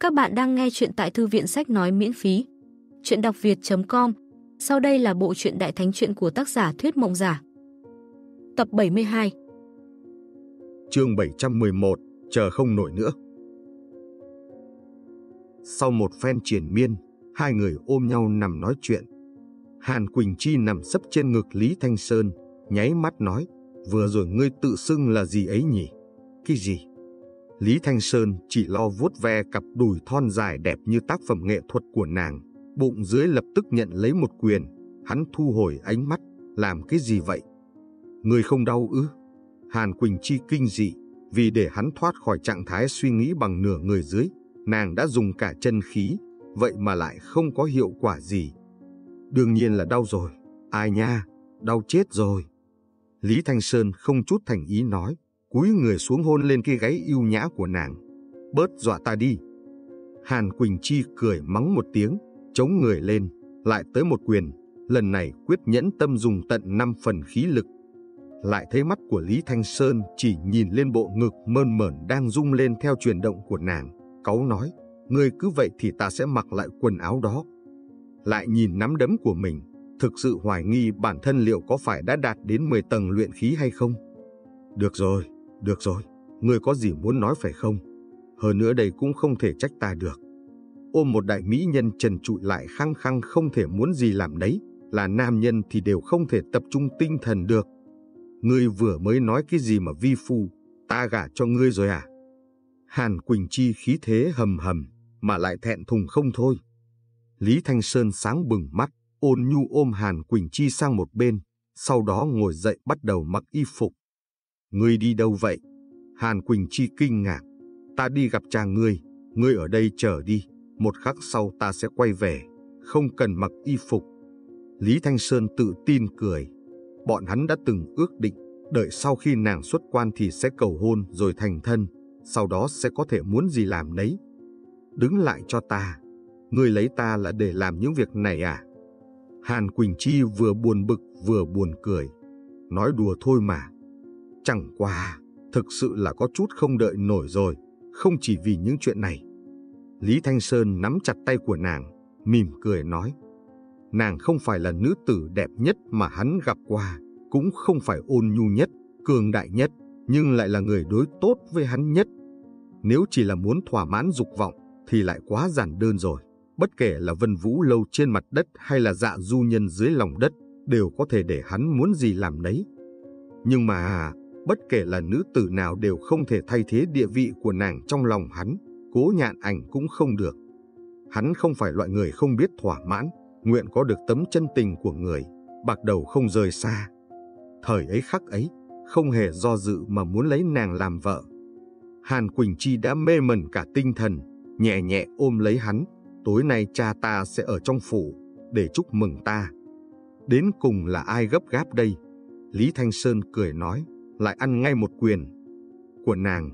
Các bạn đang nghe chuyện tại thư viện sách nói miễn phí. Chuyện đọc việt.com Sau đây là bộ truyện đại thánh chuyện của tác giả Thuyết Mộng Giả. Tập 72 Chương 711 Chờ không nổi nữa Sau một phen triển miên, hai người ôm nhau nằm nói chuyện. Hàn Quỳnh Chi nằm sấp trên ngực Lý Thanh Sơn, nháy mắt nói, vừa rồi ngươi tự xưng là gì ấy nhỉ? Cái gì? Lý Thanh Sơn chỉ lo vuốt ve cặp đùi thon dài đẹp như tác phẩm nghệ thuật của nàng, bụng dưới lập tức nhận lấy một quyền, hắn thu hồi ánh mắt, làm cái gì vậy? Người không đau ư? Hàn Quỳnh Chi kinh dị, vì để hắn thoát khỏi trạng thái suy nghĩ bằng nửa người dưới, nàng đã dùng cả chân khí, vậy mà lại không có hiệu quả gì. Đương nhiên là đau rồi, ai nha, đau chết rồi. Lý Thanh Sơn không chút thành ý nói, cúi người xuống hôn lên cái gáy yêu nhã của nàng. Bớt dọa ta đi. Hàn Quỳnh Chi cười mắng một tiếng, chống người lên, lại tới một quyền, lần này quyết nhẫn tâm dùng tận năm phần khí lực. Lại thấy mắt của Lý Thanh Sơn chỉ nhìn lên bộ ngực mơn mởn đang rung lên theo chuyển động của nàng, cáu nói, ngươi cứ vậy thì ta sẽ mặc lại quần áo đó. Lại nhìn nắm đấm của mình, thực sự hoài nghi bản thân liệu có phải đã đạt đến 10 tầng luyện khí hay không. Được rồi, được rồi, ngươi có gì muốn nói phải không? Hơn nữa đây cũng không thể trách ta được. Ôm một đại mỹ nhân trần trụi lại khăng khăng không thể muốn gì làm đấy, là nam nhân thì đều không thể tập trung tinh thần được. Ngươi vừa mới nói cái gì mà vi phu, ta gả cho ngươi rồi à? Hàn Quỳnh Chi khí thế hầm hầm, mà lại thẹn thùng không thôi. Lý Thanh Sơn sáng bừng mắt, ôn nhu ôm Hàn Quỳnh Chi sang một bên, sau đó ngồi dậy bắt đầu mặc y phục. Ngươi đi đâu vậy? Hàn Quỳnh Chi kinh ngạc. Ta đi gặp cha ngươi, ngươi ở đây chờ đi, một khắc sau ta sẽ quay về, không cần mặc y phục. Lý Thanh Sơn tự tin cười. Bọn hắn đã từng ước định, đợi sau khi nàng xuất quan thì sẽ cầu hôn rồi thành thân, sau đó sẽ có thể muốn gì làm nấy. Đứng lại cho ta, ngươi lấy ta là để làm những việc này à? Hàn Quỳnh Chi vừa buồn bực vừa buồn cười. Nói đùa thôi mà. Chẳng qua, thực sự là có chút không đợi nổi rồi, không chỉ vì những chuyện này. Lý Thanh Sơn nắm chặt tay của nàng, mỉm cười nói. Nàng không phải là nữ tử đẹp nhất mà hắn gặp qua, cũng không phải ôn nhu nhất, cường đại nhất, nhưng lại là người đối tốt với hắn nhất. Nếu chỉ là muốn thỏa mãn dục vọng, thì lại quá giản đơn rồi. Bất kể là vân vũ lâu trên mặt đất hay là dạ du nhân dưới lòng đất, đều có thể để hắn muốn gì làm đấy. Nhưng mà bất kể là nữ tử nào đều không thể thay thế địa vị của nàng trong lòng hắn, cố nhạn ảnh cũng không được. Hắn không phải loại người không biết thỏa mãn, nguyện có được tấm chân tình của người, bạc đầu không rời xa. Thời ấy khắc ấy, không hề do dự mà muốn lấy nàng làm vợ. Hàn Quỳnh Chi đã mê mẩn cả tinh thần, nhẹ nhẹ ôm lấy hắn, tối nay cha ta sẽ ở trong phủ, để chúc mừng ta. Đến cùng là ai gấp gáp đây? Lý Thanh Sơn cười nói lại ăn ngay một quyền của nàng.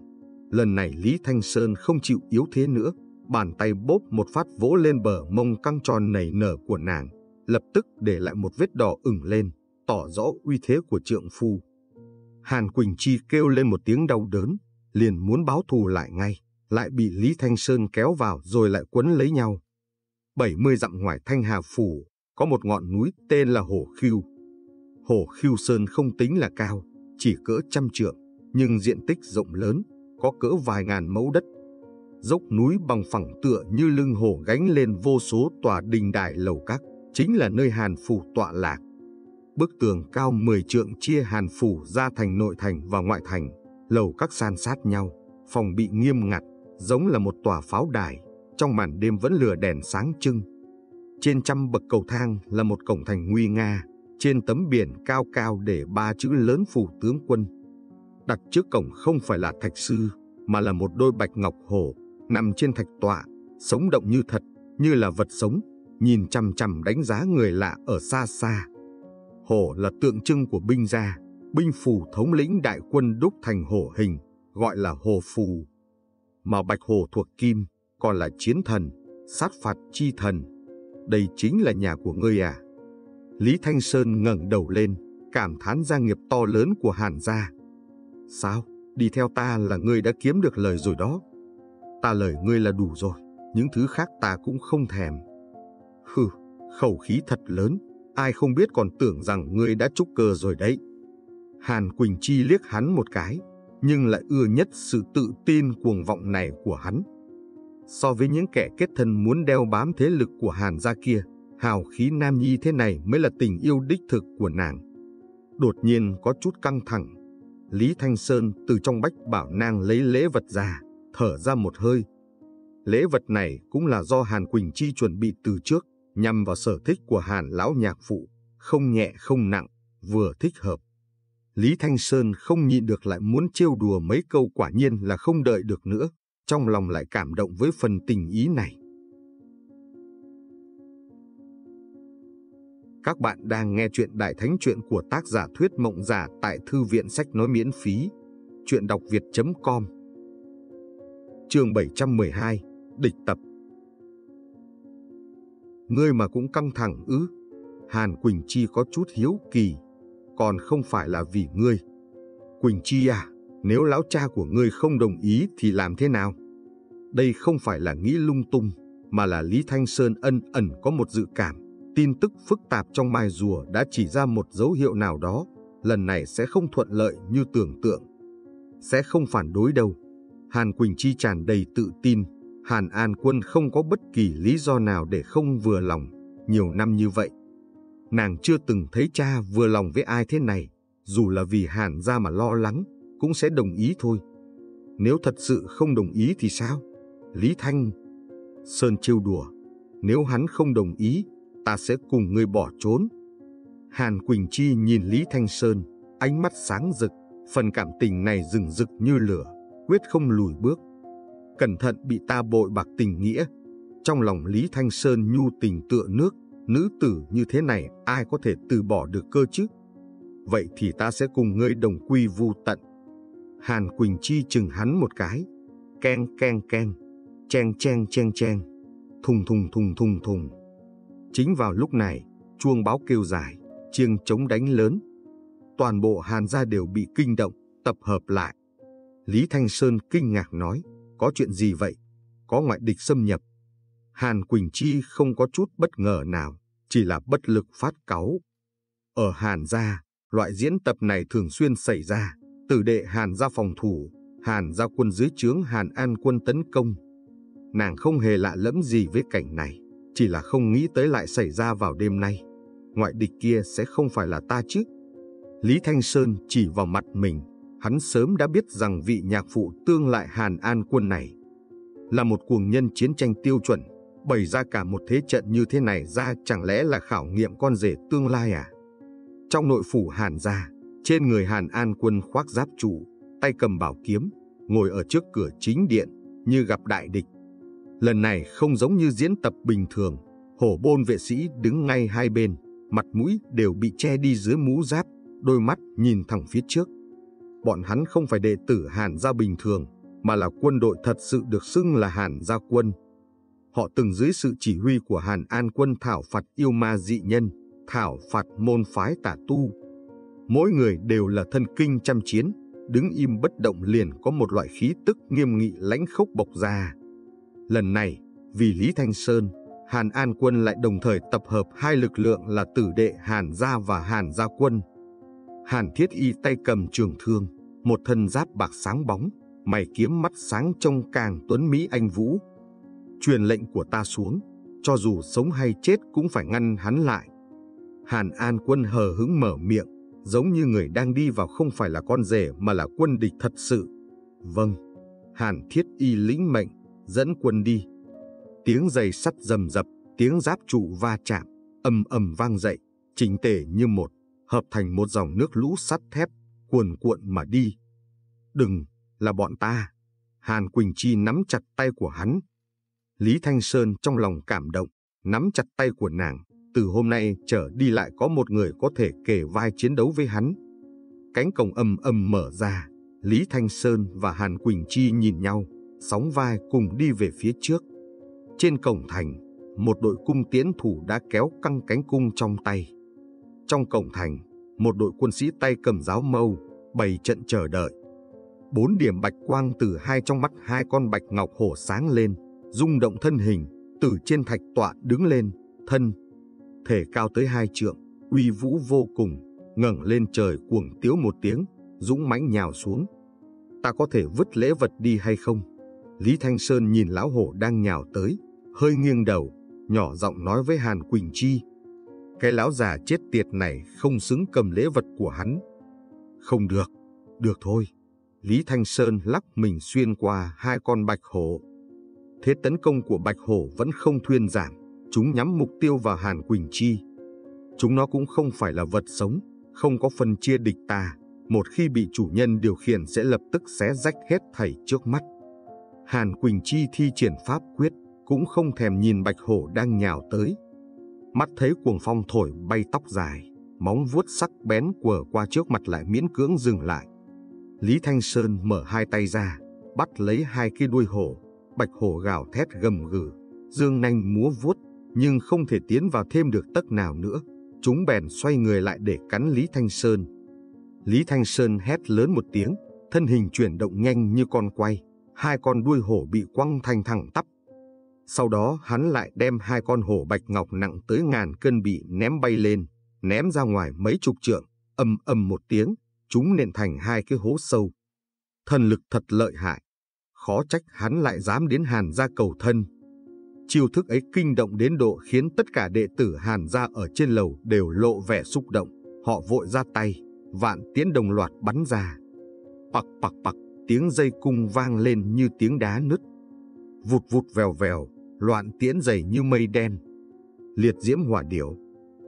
Lần này Lý Thanh Sơn không chịu yếu thế nữa, bàn tay bóp một phát vỗ lên bờ mông căng tròn nảy nở của nàng, lập tức để lại một vết đỏ ửng lên, tỏ rõ uy thế của trượng phu. Hàn Quỳnh Chi kêu lên một tiếng đau đớn, liền muốn báo thù lại ngay, lại bị Lý Thanh Sơn kéo vào rồi lại quấn lấy nhau. 70 dặm ngoài Thanh Hà Phủ, có một ngọn núi tên là Hồ Khiêu. Hồ Khiêu Sơn không tính là cao, chỉ cỡ trăm trượng, nhưng diện tích rộng lớn, có cỡ vài ngàn mẫu đất. Dốc núi bằng phẳng tựa như lưng hồ gánh lên vô số tòa đình đài lầu các, chính là nơi Hàn Phủ tọa lạc. Bức tường cao 10 trượng chia Hàn Phủ ra thành nội thành và ngoại thành, lầu các san sát nhau, phòng bị nghiêm ngặt, giống là một tòa pháo đài, trong màn đêm vẫn lửa đèn sáng trưng. Trên trăm bậc cầu thang là một cổng thành nguy nga, trên tấm biển cao cao để ba chữ lớn phủ tướng quân. Đặt trước cổng không phải là thạch sư, mà là một đôi bạch ngọc hổ, nằm trên thạch tọa, sống động như thật, như là vật sống, nhìn chằm chằm đánh giá người lạ ở xa xa. Hổ là tượng trưng của binh gia, binh phù thống lĩnh đại quân đúc thành hổ hình, gọi là hồ phù. Mà bạch hổ thuộc kim, còn là chiến thần, sát phạt chi thần. Đây chính là nhà của ngươi à? Lý Thanh Sơn ngẩng đầu lên, cảm thán gia nghiệp to lớn của Hàn gia. Sao? Đi theo ta là ngươi đã kiếm được lời rồi đó. Ta lời ngươi là đủ rồi, những thứ khác ta cũng không thèm. Hừ, khẩu khí thật lớn, ai không biết còn tưởng rằng ngươi đã trúc cơ rồi đấy. Hàn Quỳnh Chi liếc hắn một cái, nhưng lại ưa nhất sự tự tin cuồng vọng này của hắn. So với những kẻ kết thân muốn đeo bám thế lực của Hàn gia kia, hào khí nam nhi thế này mới là tình yêu đích thực của nàng. Đột nhiên có chút căng thẳng. Lý Thanh Sơn từ trong bách bảo nàng lấy lễ vật ra, thở ra một hơi. Lễ vật này cũng là do Hàn Quỳnh Chi chuẩn bị từ trước, nhằm vào sở thích của Hàn lão nhạc phụ, không nhẹ không nặng, vừa thích hợp. Lý Thanh Sơn không nhịn được lại muốn trêu đùa mấy câu quả nhiên là không đợi được nữa, trong lòng lại cảm động với phần tình ý này. Các bạn đang nghe chuyện Đại Thánh truyện của tác giả Thuyết Mộng Giả tại Thư viện Sách Nói miễn phí, chuyện đọc việt.com Chương 712, Địch Tập Ngươi mà cũng căng thẳng ư? Hàn Quỳnh Chi có chút hiếu kỳ, còn không phải là vì ngươi. Quỳnh Chi à, nếu lão cha của ngươi không đồng ý thì làm thế nào? Đây không phải là nghĩ lung tung, mà là Lý Thanh Sơn ân ẩn có một dự cảm. Tin tức phức tạp trong mai rùa đã chỉ ra một dấu hiệu nào đó, lần này sẽ không thuận lợi như tưởng tượng. Sẽ không phản đối đâu. Hàn Quỳnh Chi tràn đầy tự tin, Hàn An Quân không có bất kỳ lý do nào để không vừa lòng, nhiều năm như vậy. Nàng chưa từng thấy cha vừa lòng với ai thế này, dù là vì Hàn ra mà lo lắng, cũng sẽ đồng ý thôi. Nếu thật sự không đồng ý thì sao? Lý Thanh Sơn trêu đùa, nếu hắn không đồng ý, ta sẽ cùng ngươi bỏ trốn. Hàn Quỳnh Chi nhìn Lý Thanh Sơn, ánh mắt sáng rực, phần cảm tình này rừng rực như lửa, quyết không lùi bước. Cẩn thận bị ta bội bạc tình nghĩa. Trong lòng Lý Thanh Sơn nhu tình tựa nước, nữ tử như thế này ai có thể từ bỏ được cơ chứ? Vậy thì ta sẽ cùng ngươi đồng quy vu tận. Hàn Quỳnh Chi chừng hắn một cái. Keng keng keng, chen chen chen chen, thùng thùng thùng thùng thùng. Chính vào lúc này, chuông báo kêu dài, chiêng chống đánh lớn. Toàn bộ Hàn gia đều bị kinh động, tập hợp lại. Lý Thanh Sơn kinh ngạc nói, có chuyện gì vậy? Có ngoại địch xâm nhập. Hàn Quỳnh Chi không có chút bất ngờ nào, chỉ là bất lực phát cáu. Ở Hàn gia, loại diễn tập này thường xuyên xảy ra, tử đệ Hàn gia phòng thủ, Hàn gia quân dưới trướng Hàn An quân tấn công. Nàng không hề lạ lẫm gì với cảnh này, chỉ là không nghĩ tới lại xảy ra vào đêm nay. Ngoại địch kia sẽ không phải là ta chứ? Lý Thanh Sơn chỉ vào mặt mình, hắn sớm đã biết rằng vị nhạc phụ tương lại Hàn An quân này là một cuồng nhân chiến tranh tiêu chuẩn, bày ra cả một thế trận như thế này ra chẳng lẽ là khảo nghiệm con rể tương lai à? Trong nội phủ Hàn gia, trên người Hàn An quân khoác giáp trụ, tay cầm bảo kiếm, ngồi ở trước cửa chính điện như gặp đại địch. Lần này không giống như diễn tập bình thường, hổ bôn vệ sĩ đứng ngay hai bên, mặt mũi đều bị che đi dưới mũ giáp, đôi mắt nhìn thẳng phía trước. Bọn hắn không phải đệ tử Hàn gia bình thường, mà là quân đội thật sự được xưng là Hàn gia quân. Họ từng dưới sự chỉ huy của Hàn An quân thảo phạt yêu ma dị nhân, thảo phạt môn phái tả tu. Mỗi người đều là thân kinh trăm chiến, đứng im bất động liền có một loại khí tức nghiêm nghị lãnh khốc bộc ra. Lần này, vì Lý Thanh Sơn, Hàn An quân lại đồng thời tập hợp hai lực lượng là tử đệ Hàn Gia và Hàn Gia quân. Hàn Thiết Y tay cầm trường thương, một thân giáp bạc sáng bóng, mày kiếm mắt sáng trông càng tuấn Mỹ anh Vũ. Truyền lệnh của ta xuống, cho dù sống hay chết cũng phải ngăn hắn lại. Hàn An quân hờ hững mở miệng, giống như người đang đi vào không phải là con rể mà là quân địch thật sự. Vâng, Hàn Thiết Y lĩnh mệnh, dẫn quân đi. Tiếng giày sắt rầm rập, tiếng giáp trụ va chạm, ầm ầm vang dậy, chỉnh tề như một, hợp thành một dòng nước lũ sắt thép, cuồn cuộn mà đi. Đừng, là bọn ta. Hàn Quỳnh Chi nắm chặt tay của hắn. Lý Thanh Sơn trong lòng cảm động, nắm chặt tay của nàng. Từ hôm nay trở đi lại có một người có thể kề vai chiến đấu với hắn. Cánh cổng ầm ầm mở ra, Lý Thanh Sơn và Hàn Quỳnh Chi nhìn nhau, sóng vai cùng đi về phía trước. Trên cổng thành, một đội cung tiễn thủ đã kéo căng cánh cung trong tay. Trong cổng thành, một đội quân sĩ tay cầm giáo mâu, bày trận chờ đợi. Bốn điểm bạch quang từ hai trong mắt hai con bạch ngọc hổ sáng lên, rung động thân hình, từ trên thạch tọa đứng lên, thân, thể cao tới hai trượng, uy vũ vô cùng, ngẩng lên trời cuồng tiếu một tiếng, dũng mãnh nhào xuống. Ta có thể vứt lễ vật đi hay không? Lý Thanh Sơn nhìn lão hổ đang nhào tới, hơi nghiêng đầu, nhỏ giọng nói với Hàn Quỳnh Chi. Cái lão già chết tiệt này không xứng cầm lễ vật của hắn. Không được, được thôi. Lý Thanh Sơn lắc mình xuyên qua hai con bạch hổ. Thế tấn công của bạch hổ vẫn không thuyên giảm, chúng nhắm mục tiêu vào Hàn Quỳnh Chi. Chúng nó cũng không phải là vật sống, không có phân chia địch ta. Một khi bị chủ nhân điều khiển sẽ lập tức xé rách hết thảy trước mắt. Hàn Quỳnh Chi thi triển pháp quyết, cũng không thèm nhìn bạch hổ đang nhào tới. Mắt thấy cuồng phong thổi bay tóc dài, móng vuốt sắc bén quở qua trước mặt lại miễn cưỡng dừng lại. Lý Thanh Sơn mở hai tay ra, bắt lấy hai cái đuôi hổ, bạch hổ gào thét gầm gừ, dương nanh múa vuốt, nhưng không thể tiến vào thêm được tấc nào nữa. Chúng bèn xoay người lại để cắn Lý Thanh Sơn. Lý Thanh Sơn hét lớn một tiếng, thân hình chuyển động nhanh như con quay, hai con đuôi hổ bị quăng thành thẳng tắp. Sau đó hắn lại đem hai con hổ bạch ngọc nặng tới ngàn cân bị ném bay lên, ném ra ngoài mấy chục trượng, ầm ầm một tiếng, chúng nện thành hai cái hố sâu. Thần lực thật lợi hại, khó trách hắn lại dám đến Hàn gia cầu thân. Chiêu thức ấy kinh động đến độ khiến tất cả đệ tử Hàn gia ở trên lầu đều lộ vẻ xúc động, họ vội ra tay, vạn tiến đồng loạt bắn ra. Pặc pặc pặc, tiếng dây cung vang lên như tiếng đá nứt. Vụt vụt vèo vèo, loạn tiễn dày như mây đen. Liệt diễm hỏa điểu.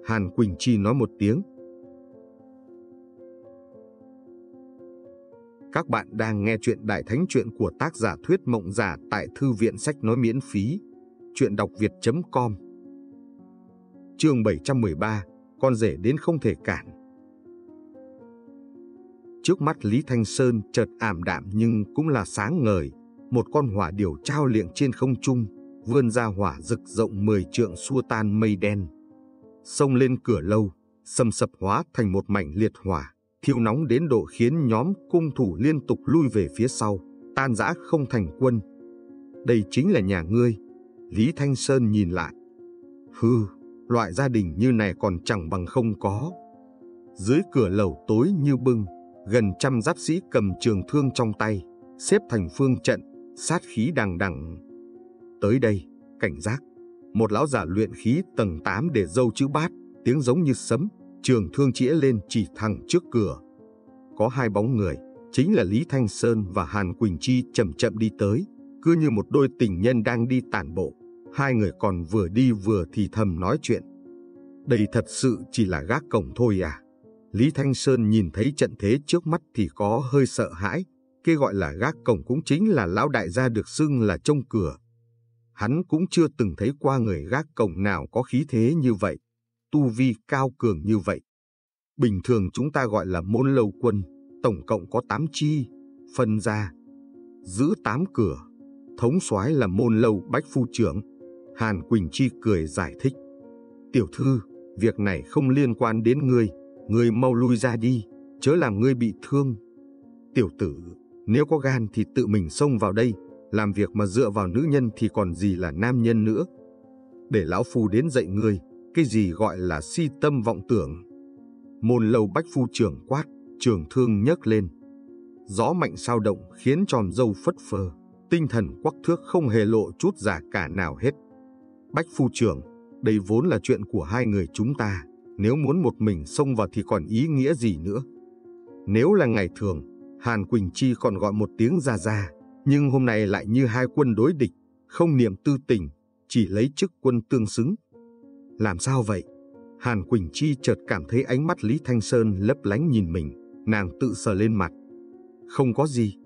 Hàn Quỳnh Chi nói một tiếng. Các bạn đang nghe chuyện Đại Thánh Chuyện của tác giả Thuyết Mộng Giả tại Thư viện Sách Nói miễn phí. Chuyện đọc việt.com Chương 713 Con rể đến không thể cản Trước mắt Lý Thanh Sơn chợt ảm đạm nhưng cũng là sáng ngời. Một con hỏa điểu trao liệng trên không trung, vươn ra hỏa rực rộng mười trượng xua tan mây đen. Xông lên cửa lâu, sầm sập hóa thành một mảnh liệt hỏa, thiêu nóng đến độ khiến nhóm cung thủ liên tục lui về phía sau, tan rã không thành quân. Đây chính là nhà ngươi. Lý Thanh Sơn nhìn lại. Hừ, loại gia đình như này còn chẳng bằng không có. Dưới cửa lầu tối như bưng, gần trăm giáp sĩ cầm trường thương trong tay, xếp thành phương trận, sát khí đằng đằng. Tới đây, cảnh giác, một lão giả luyện khí tầng 8 để dâu chữ bát, tiếng giống như sấm, trường thương chĩa lên chỉ thẳng trước cửa. Có hai bóng người, chính là Lý Thanh Sơn và Hàn Quỳnh Chi chậm chậm đi tới, cứ như một đôi tình nhân đang đi tản bộ. Hai người còn vừa đi vừa thì thầm nói chuyện. Đây thật sự chỉ là gác cổng thôi à? Lý Thanh Sơn nhìn thấy trận thế trước mắt thì có hơi sợ hãi. Cái gọi là gác cổng cũng chính là lão đại gia được xưng là trông cửa. Hắn cũng chưa từng thấy qua người gác cổng nào có khí thế như vậy, tu vi cao cường như vậy. Bình thường chúng ta gọi là môn lâu quân, tổng cộng có 8 chi, phân ra. Giữ 8 cửa, thống soái là môn lâu bách phu trưởng. Hàn Quỳnh Chi cười giải thích. Tiểu thư, việc này không liên quan đến ngươi, ngươi mau lui ra đi, chớ làm ngươi bị thương. Tiểu tử, nếu có gan thì tự mình xông vào đây, làm việc mà dựa vào nữ nhân thì còn gì là nam nhân nữa. Để lão phu đến dạy ngươi, cái gì gọi là si tâm vọng tưởng. Môn lầu bách phu trưởng quát, trường thương nhấc lên. Gió mạnh sao động khiến tròn dâu phất phơ, tinh thần quắc thước không hề lộ chút giả cả nào hết. Bách phu trưởng, đây vốn là chuyện của hai người chúng ta, nếu muốn một mình xông vào thì còn ý nghĩa gì nữa. Nếu là ngày thường, Hàn Quỳnh Chi còn gọi một tiếng ra ra, nhưng hôm nay lại như hai quân đối địch, không niệm tư tình, chỉ lấy chức quân tương xứng. Làm sao vậy? Hàn Quỳnh Chi chợt cảm thấy ánh mắt Lý Thanh Sơn lấp lánh nhìn mình, nàng tự sờ lên mặt. Không có gì,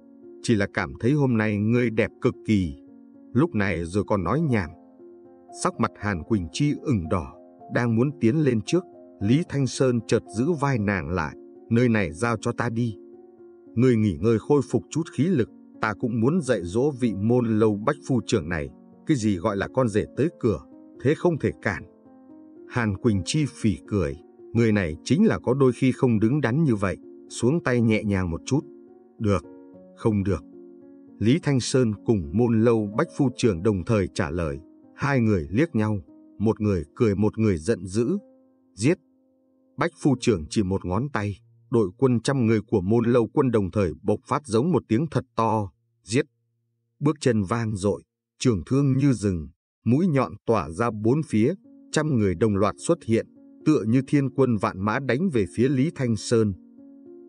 chỉ là cảm thấy hôm nay ngươi đẹp cực kỳ. Lúc này rồi còn nói nhảm. Sắc mặt Hàn Quỳnh Chi ửng đỏ, đang muốn tiến lên trước, Lý Thanh Sơn chợt giữ vai nàng lại, nơi này giao cho ta đi. Người nghỉ ngơi khôi phục chút khí lực, ta cũng muốn dạy dỗ vị môn lâu bách phu trưởng này, cái gì gọi là con rể tới cửa, thế không thể cản. Hàn Quỳnh Chi phỉ cười, người này chính là có đôi khi không đứng đắn như vậy, xuống tay nhẹ nhàng một chút. Được, không được. Lý Thanh Sơn cùng môn lâu Bách Phu Trưởng đồng thời trả lời. Hai người liếc nhau, một người cười một người giận dữ. Giết! Bách Phu Trưởng chỉ một ngón tay, đội quân trăm người của môn lâu quân đồng thời bộc phát giống một tiếng thật to. Giết! Bước chân vang dội, trường thương như rừng, mũi nhọn tỏa ra bốn phía, trăm người đồng loạt xuất hiện, tựa như thiên quân vạn mã đánh về phía Lý Thanh Sơn.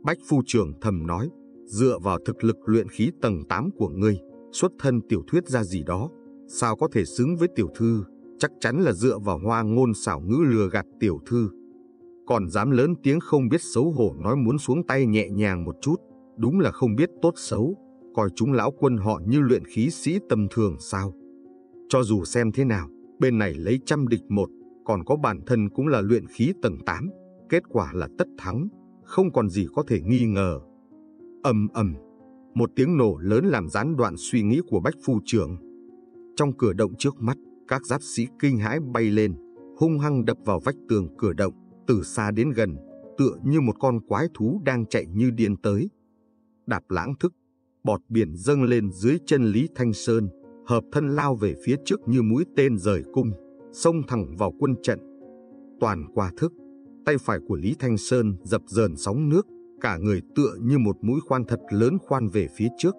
Bách Phu Trưởng thầm nói, dựa vào thực lực luyện khí tầng 8 của ngươi, xuất thân tiểu thuyết ra gì đó, sao có thể xứng với tiểu thư, chắc chắn là dựa vào hoa ngôn xảo ngữ lừa gạt tiểu thư. Còn dám lớn tiếng không biết xấu hổ nói muốn xuống tay nhẹ nhàng một chút, đúng là không biết tốt xấu, coi chúng lão quân họ như luyện khí sĩ tầm thường sao. Cho dù xem thế nào, bên này lấy trăm địch một, còn có bản thân cũng là luyện khí tầng 8, kết quả là tất thắng, không còn gì có thể nghi ngờ. Ầm ầm, một tiếng nổ lớn làm gián đoạn suy nghĩ của Bách Phu Trưởng. Trong cửa động trước mắt, các giáp sĩ kinh hãi bay lên, hung hăng đập vào vách tường cửa động, từ xa đến gần, tựa như một con quái thú đang chạy như điên tới. Đạp lãng thức, bọt biển dâng lên dưới chân Lý Thanh Sơn, hợp thân lao về phía trước như mũi tên rời cung, xông thẳng vào quân trận. Toàn qua thức, tay phải của Lý Thanh Sơn dập dờn sóng nước, cả người tựa như một mũi khoan thật lớn khoan về phía trước.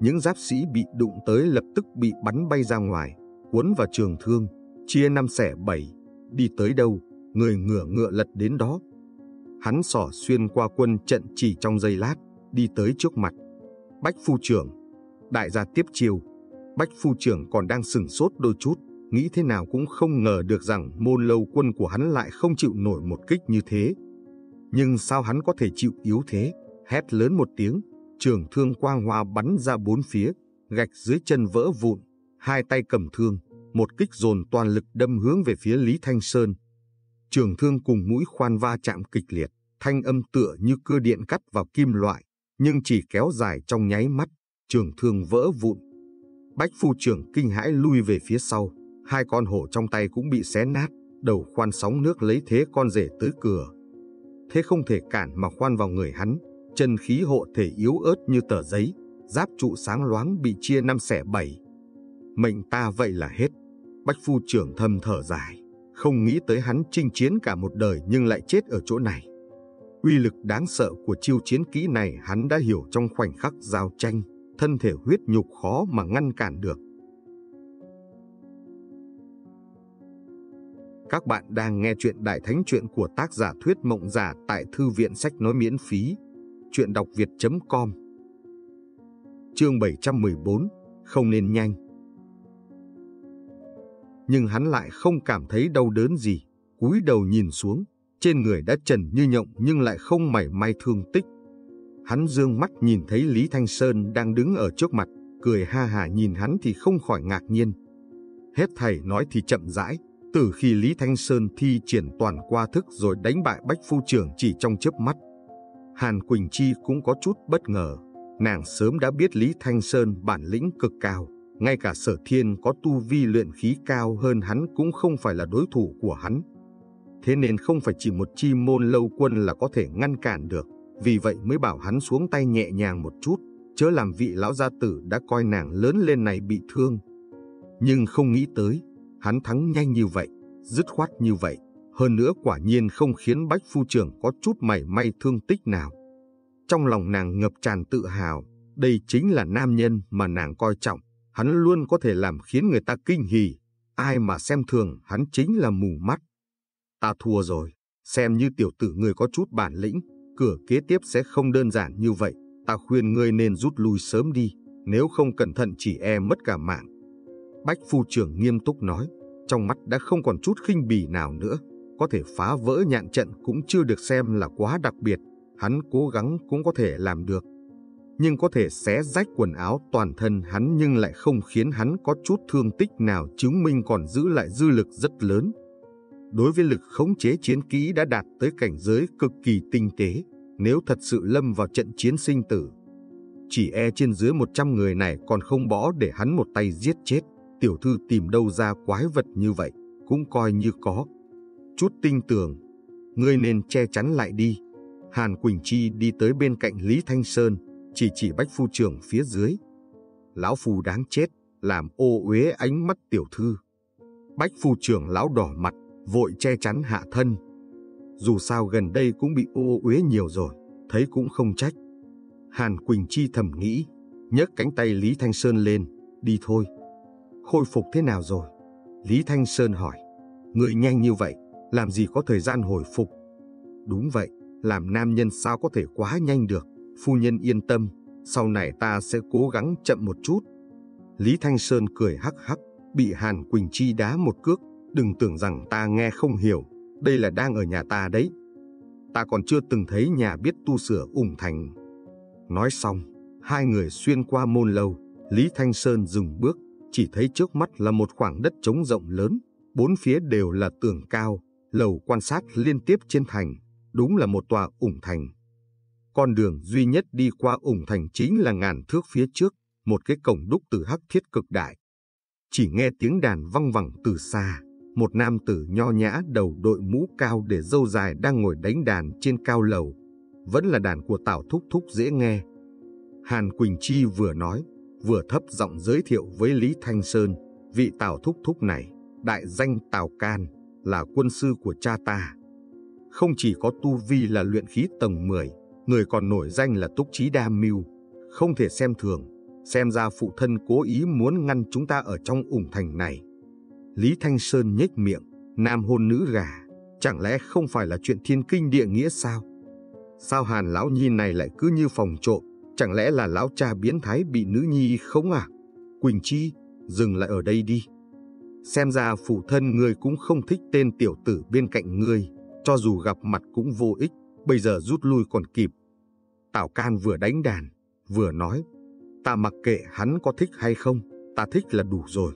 Những giáp sĩ bị đụng tới lập tức bị bắn bay ra ngoài, cuốn vào trường thương, chia năm xẻ bảy, đi tới đâu, người ngựa ngựa lật đến đó. Hắn sỏ xuyên qua quân trận chỉ trong giây lát, đi tới trước mặt. Bách phu trưởng, đại gia tiếp chiều. Bách phu trưởng còn đang sừng sốt đôi chút, nghĩ thế nào cũng không ngờ được rằng môn lâu quân của hắn lại không chịu nổi một kích như thế. Nhưng sao hắn có thể chịu yếu thế? Hét lớn một tiếng, trường thương quang hoa bắn ra bốn phía, gạch dưới chân vỡ vụn, hai tay cầm thương, một kích dồn toàn lực đâm hướng về phía Lý Thanh Sơn. Trường thương cùng mũi khoan va chạm kịch liệt, thanh âm tựa như cưa điện cắt vào kim loại, nhưng chỉ kéo dài trong nháy mắt, trường thương vỡ vụn. Bách phu trưởng kinh hãi lui về phía sau, hai con hổ trong tay cũng bị xé nát, đầu khoan sóng nước lấy thế con rể tới cửa thế không thể cản mà khoan vào người hắn. Chân khí hộ thể yếu ớt như tờ giấy, giáp trụ sáng loáng bị chia năm xẻ bảy. Mệnh ta vậy là hết. Bách phu trưởng thầm thở dài, không nghĩ tới hắn chinh chiến cả một đời nhưng lại chết ở chỗ này. Uy lực đáng sợ của chiêu chiến kỹ này hắn đã hiểu trong khoảnh khắc giao tranh, thân thể huyết nhục khó mà ngăn cản được. Các bạn đang nghe chuyện Đại Thánh Chuyện của tác giả Thuyết Mộng Giả tại Thư viện Sách Nói miễn phí. Chuyện đọc việt.com Chương 714 Không nên nhanh nhưng hắn lại không cảm thấy đau đớn gì, cúi đầu nhìn xuống, trên người đã trần như nhộng nhưng lại không mảy may thương tích. Hắn dương mắt nhìn thấy Lý Thanh Sơn đang đứng ở trước mặt, cười ha hà nhìn hắn thì không khỏi ngạc nhiên. Hết thầy nói thì chậm rãi, từ khi Lý Thanh Sơn thi triển toàn qua thức rồi đánh bại Bách Phu Trưởng chỉ trong chớp mắt, Hàn Quỳnh Chi cũng có chút bất ngờ. Nàng sớm đã biết Lý Thanh Sơn bản lĩnh cực cao, ngay cả sở thiên có tu vi luyện khí cao hơn hắn cũng không phải là đối thủ của hắn. Thế nên không phải chỉ một chi môn lâu quân là có thể ngăn cản được, vì vậy mới bảo hắn xuống tay nhẹ nhàng một chút, chớ làm vị lão gia tử đã coi nàng lớn lên này bị thương. Nhưng không nghĩ tới, Hắn thắng nhanh như vậy, dứt khoát như vậy, hơn nữa quả nhiên không khiến Bách Phu Trưởng có chút mảy may thương tích nào. Trong lòng nàng ngập tràn tự hào, đây chính là nam nhân mà nàng coi trọng, hắn luôn có thể làm khiến người ta kinh hỉ, ai mà xem thường hắn chính là mù mắt. Ta thua rồi, xem như tiểu tử người có chút bản lĩnh, cửa kế tiếp sẽ không đơn giản như vậy, ta khuyên ngươi nên rút lui sớm đi, nếu không cẩn thận chỉ e mất cả mạng. Bách phu trưởng nghiêm túc nói, trong mắt đã không còn chút khinh bỉ nào nữa. Có thể phá vỡ nhạn trận cũng chưa được xem là quá đặc biệt, hắn cố gắng cũng có thể làm được. Nhưng có thể xé rách quần áo toàn thân hắn nhưng lại không khiến hắn có chút thương tích nào chứng minh còn giữ lại dư lực rất lớn. Đối với lực khống chế chiến kỹ đã đạt tới cảnh giới cực kỳ tinh tế, nếu thật sự lâm vào trận chiến sinh tử. Chỉ e trên dưới 100 người này còn không bỏ để hắn một tay giết chết tiểu thư tìm đâu ra quái vật như vậy, cũng coi như có. Chút tinh tường, ngươi nên che chắn lại đi. Hàn Quỳnh Chi đi tới bên cạnh Lý Thanh Sơn, chỉ chỉ Bách Phu Trưởng phía dưới. lão phu đáng chết, làm ô uế ánh mắt tiểu thư. Bách phu trưởng lão đỏ mặt, vội che chắn hạ thân. Dù sao gần đây cũng bị ô uế nhiều rồi, thấy cũng không trách. Hàn Quỳnh Chi thầm nghĩ, nhấc cánh tay Lý Thanh Sơn lên, đi thôi. Khôi phục thế nào rồi? Lý Thanh Sơn hỏi, người nhanh như vậy, làm gì có thời gian hồi phục? Đúng vậy, làm nam nhân sao có thể quá nhanh được, phu nhân yên tâm, sau này ta sẽ cố gắng chậm một chút. Lý Thanh Sơn cười hắc hắc, bị Hàn Quỳnh Chi đá một cước, đừng tưởng rằng ta nghe không hiểu, đây là đang ở nhà ta đấy. Ta còn chưa từng thấy nhà biết tu sửa ủng thành. Nói xong, hai người xuyên qua môn lâu, Lý Thanh Sơn dừng bước, chỉ thấy trước mắt là một khoảng đất trống rộng lớn, bốn phía đều là tường cao, lầu quan sát liên tiếp trên thành, đúng là một tòa ủng thành. Con đường duy nhất đi qua ủng thành chính là ngàn thước phía trước, một cái cổng đúc từ hắc thiết cực đại. Chỉ nghe tiếng đàn văng vẳng từ xa, một nam tử nho nhã đầu đội mũ cao để dâu dài đang ngồi đánh đàn trên cao lầu. Vẫn là đàn của Tào Thúc Thúc dễ nghe. Hàn Quỳnh Chi vừa nói, vừa thấp giọng giới thiệu với Lý Thanh Sơn, vị Tào Thúc Thúc này, đại danh Tào Can, là quân sư của cha ta. Không chỉ có tu vi là luyện khí tầng 10, người còn nổi danh là túc trí đa mưu, không thể xem thường, xem ra phụ thân cố ý muốn ngăn chúng ta ở trong ủng thành này. Lý Thanh Sơn nhếch miệng, nam hôn nữ gà, chẳng lẽ không phải là chuyện thiên kinh địa nghĩa sao? Sao Hàn lão nhi này lại cứ như phòng trộm, chẳng lẽ là lão cha biến thái bị nữ nhi không à? Quỳnh Chi, dừng lại ở đây đi. Xem ra phụ thân ngươi cũng không thích tên tiểu tử bên cạnh ngươi, cho dù gặp mặt cũng vô ích, bây giờ rút lui còn kịp. Tào Can vừa đánh đàn, vừa nói, ta mặc kệ hắn có thích hay không, ta thích là đủ rồi.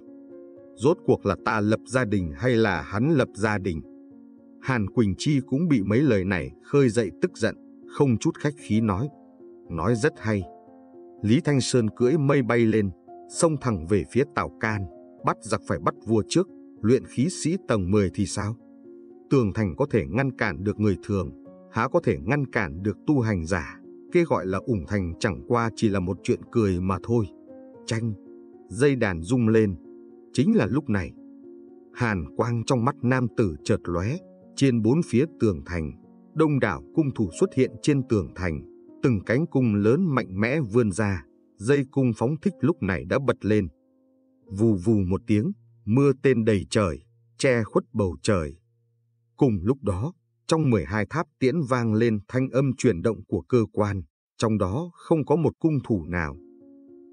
Rốt cuộc là ta lập gia đình hay là hắn lập gia đình? Hàn Quỳnh Chi cũng bị mấy lời này khơi dậy tức giận, không chút khách khí nói. Nói rất hay. Lý Thanh Sơn cưỡi mây bay lên, xông thẳng về phía Tào Can, bắt giặc phải bắt vua trước, luyện khí sĩ tầng 10 thì sao? Tường thành có thể ngăn cản được người thường, há có thể ngăn cản được tu hành giả. Cái gọi là ủng thành chẳng qua chỉ là một chuyện cười mà thôi. Chanh, dây đàn rung lên. Chính là lúc này, hàn quang trong mắt nam tử chợt lóe, trên bốn phía tường thành, đông đảo cung thủ xuất hiện trên tường thành, từng cánh cung lớn mạnh mẽ vươn ra, dây cung phóng thích lúc này đã bật lên. Vù vù một tiếng, mưa tên đầy trời, che khuất bầu trời. Cùng lúc đó, trong 12 tháp tiễn vang lên thanh âm chuyển động của cơ quan, trong đó không có một cung thủ nào,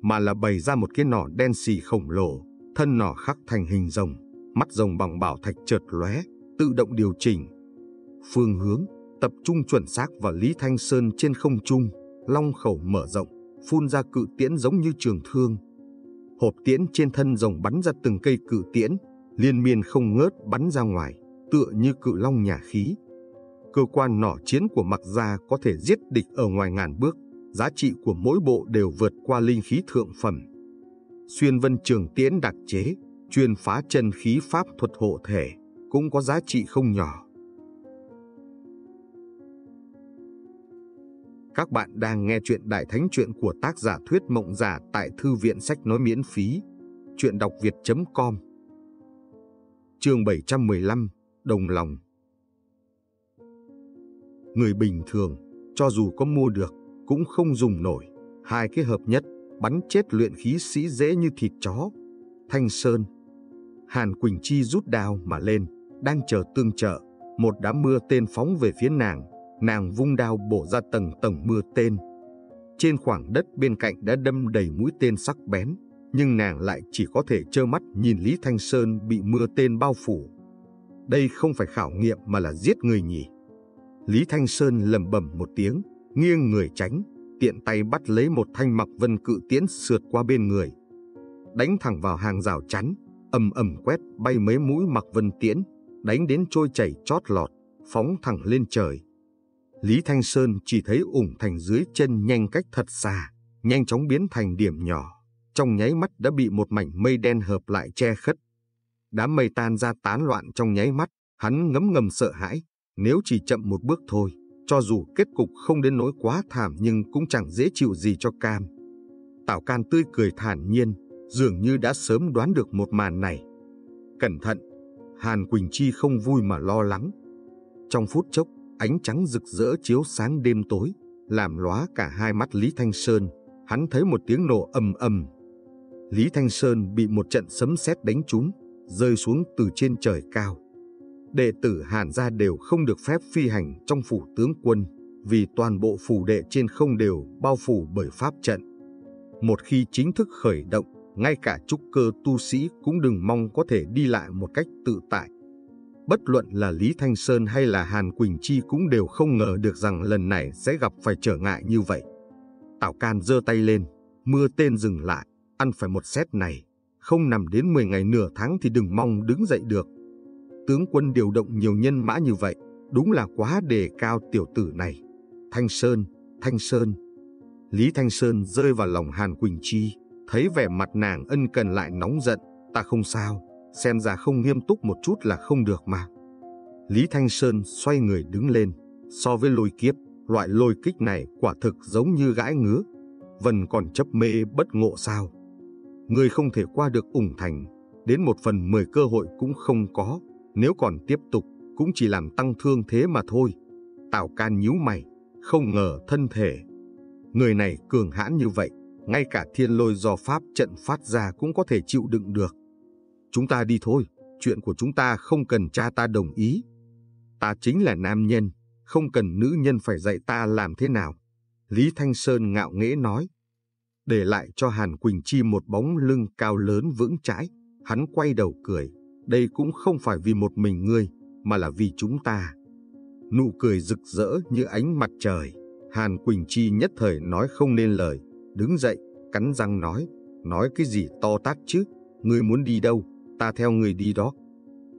mà là bày ra một cái nỏ đen xì khổng lồ, thân nỏ khắc thành hình rồng, mắt rồng bằng bảo thạch chợt lóe, tự động điều chỉnh. Phương hướng, tập trung chuẩn xác vào Lý Thanh Sơn trên không trung, long khẩu mở rộng, phun ra cự tiễn giống như trường thương. Hộp tiễn trên thân rồng bắn ra từng cây cự tiễn, liên miên không ngớt bắn ra ngoài, tựa như cự long nhà khí. Cơ quan nỏ chiến của mặc gia có thể giết địch ở ngoài ngàn bước, giá trị của mỗi bộ đều vượt qua linh khí thượng phẩm. Xuyên vân trường tiễn đặc chế, chuyên phá chân khí pháp thuật hộ thể, cũng có giá trị không nhỏ. Các bạn đang nghe chuyện Đại Thánh Chuyện của tác giả Thuyết Mộng Giả tại Thư viện Sách Nói miễn phí, chuyện đọc việt.com Chương 715, Đồng Lòng Người bình thường, cho dù có mua được, cũng không dùng nổi. Hai cái hợp nhất, bắn chết luyện khí sĩ dễ như thịt chó. Thanh Sơn Hàn Quỳnh Chi rút đao mà lên, đang chờ tương trợ. Một đám mưa tên phóng về phía nàng, nàng vung đao bổ ra tầng tầng mưa tên. Trên khoảng đất bên cạnh đã đâm đầy mũi tên sắc bén, nhưng nàng lại chỉ có thể trơ mắt nhìn Lý Thanh Sơn bị mưa tên bao phủ. Đây không phải khảo nghiệm mà là giết người nhỉ. Lý Thanh Sơn lầm bầm một tiếng, nghiêng người tránh, tiện tay bắt lấy một thanh mặc vân cự tiễn sượt qua bên người. Đánh thẳng vào hàng rào chắn, ầm ầm quét bay mấy mũi mặc vân tiễn, đánh đến trôi chảy chót lọt, phóng thẳng lên trời. Lý Thanh Sơn chỉ thấy ủng thành dưới chân nhanh cách thật xa, nhanh chóng biến thành điểm nhỏ, trong nháy mắt đã bị một mảnh mây đen hợp lại che khất. Đám mây tan ra tán loạn trong nháy mắt, hắn ngấm ngầm sợ hãi, nếu chỉ chậm một bước thôi, cho dù kết cục không đến nỗi quá thảm nhưng cũng chẳng dễ chịu gì cho cam. Tảo Can tươi cười thản nhiên, dường như đã sớm đoán được một màn này. Cẩn thận, Hàn Quỳnh Chi không vui mà lo lắng. Trong phút chốc, ánh trắng rực rỡ chiếu sáng đêm tối, làm lóa cả hai mắt Lý Thanh Sơn. Hắn thấy một tiếng nổ ầm ầm. Lý Thanh Sơn bị một trận sấm sét đánh trúng, rơi xuống từ trên trời cao. Đệ tử Hàn gia đều không được phép phi hành trong phủ tướng quân, vì toàn bộ phủ đệ trên không đều bao phủ bởi pháp trận. Một khi chính thức khởi động, ngay cả trúc cơ tu sĩ cũng đừng mong có thể đi lại một cách tự tại. Bất luận là Lý Thanh Sơn hay là Hàn Quỳnh Chi cũng đều không ngờ được rằng lần này sẽ gặp phải trở ngại như vậy. Tào Can giơ tay lên, mưa tên dừng lại, ăn phải một xét này, không nằm đến 10 ngày nửa tháng thì đừng mong đứng dậy được. Tướng quân điều động nhiều nhân mã như vậy, đúng là quá đề cao tiểu tử này. Thanh Sơn, Thanh Sơn. Lý Thanh Sơn rơi vào lòng Hàn Quỳnh Chi, thấy vẻ mặt nàng ân cần lại nóng giận, ta không sao, xem ra không nghiêm túc một chút là không được mà. Lý Thanh Sơn xoay người đứng lên, so với lôi kiếp, loại lôi kích này quả thực giống như gãi ngứa. vần còn chấp mê bất ngộ sao? Người không thể qua được ủng thành, đến một phần mười cơ hội cũng không có, nếu còn tiếp tục cũng chỉ làm tăng thương thế mà thôi. Tào can nhíu mày, không ngờ thân thể. Người này cường hãn như vậy, ngay cả thiên lôi do pháp trận phát ra cũng có thể chịu đựng được. Chúng ta đi thôi, chuyện của chúng ta không cần cha ta đồng ý. Ta chính là nam nhân, không cần nữ nhân phải dạy ta làm thế nào. Lý Thanh Sơn ngạo nghễ nói. Để lại cho Hàn Quỳnh Chi một bóng lưng cao lớn vững chãi, hắn quay đầu cười. Đây cũng không phải vì một mình ngươi, mà là vì chúng ta. Nụ cười rực rỡ như ánh mặt trời. Hàn Quỳnh Chi nhất thời nói không nên lời, đứng dậy, cắn răng nói, nói cái gì to tát chứ, ngươi muốn đi đâu, ta theo người đi đó.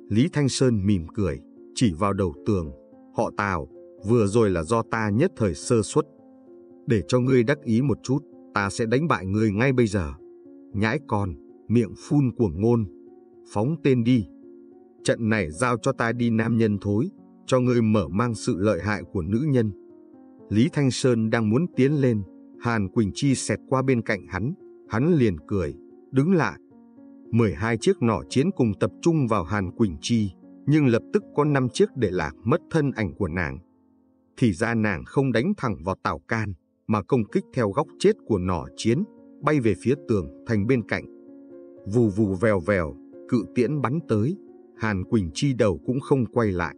Lý Thanh Sơn mỉm cười, chỉ vào đầu tường, họ Tào, vừa rồi là do ta nhất thời sơ suất. Để cho ngươi đắc ý một chút, ta sẽ đánh bại ngươi ngay bây giờ. Nhãi con, miệng phun cuồng ngôn, phóng tên đi. Trận này giao cho ta đi nam nhân thối, cho ngươi mở mang sự lợi hại của nữ nhân. Lý Thanh Sơn đang muốn tiến lên, Hàn Quỳnh Chi xẹt qua bên cạnh hắn, hắn liền cười, đứng lại. 12 chiếc nỏ chiến cùng tập trung vào Hàn Quỳnh Chi, nhưng lập tức có 5 chiếc để lạc mất thân ảnh của nàng. Thì ra nàng không đánh thẳng vào Tào Can, mà công kích theo góc chết của nỏ chiến, bay về phía tường thành bên cạnh. Vù vù vèo vèo, cự tiễn bắn tới, Hàn Quỳnh Chi đầu cũng không quay lại.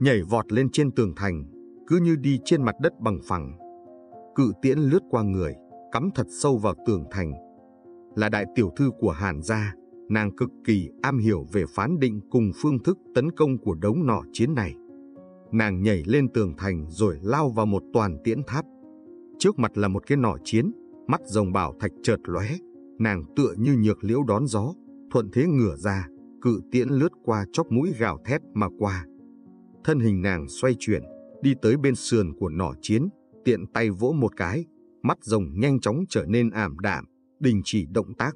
Nhảy vọt lên trên tường thành, cứ như đi trên mặt đất bằng phẳng. Cự tiễn lướt qua người, cắm thật sâu vào tường thành. Là đại tiểu thư của Hàn gia, nàng cực kỳ am hiểu về phán định cùng phương thức tấn công của đống nỏ chiến này. Nàng nhảy lên tường thành rồi lao vào một toàn tiễn tháp. Trước mặt là một cái nỏ chiến, mắt rồng bảo thạch chợt lóe, nàng tựa như nhược liễu đón gió, thuận thế ngửa ra, cự tiễn lướt qua chóc mũi gào thét mà qua. Thân hình nàng xoay chuyển, đi tới bên sườn của nỏ chiến, tiện tay vỗ một cái, mắt rồng nhanh chóng trở nên ảm đạm, đình chỉ động tác.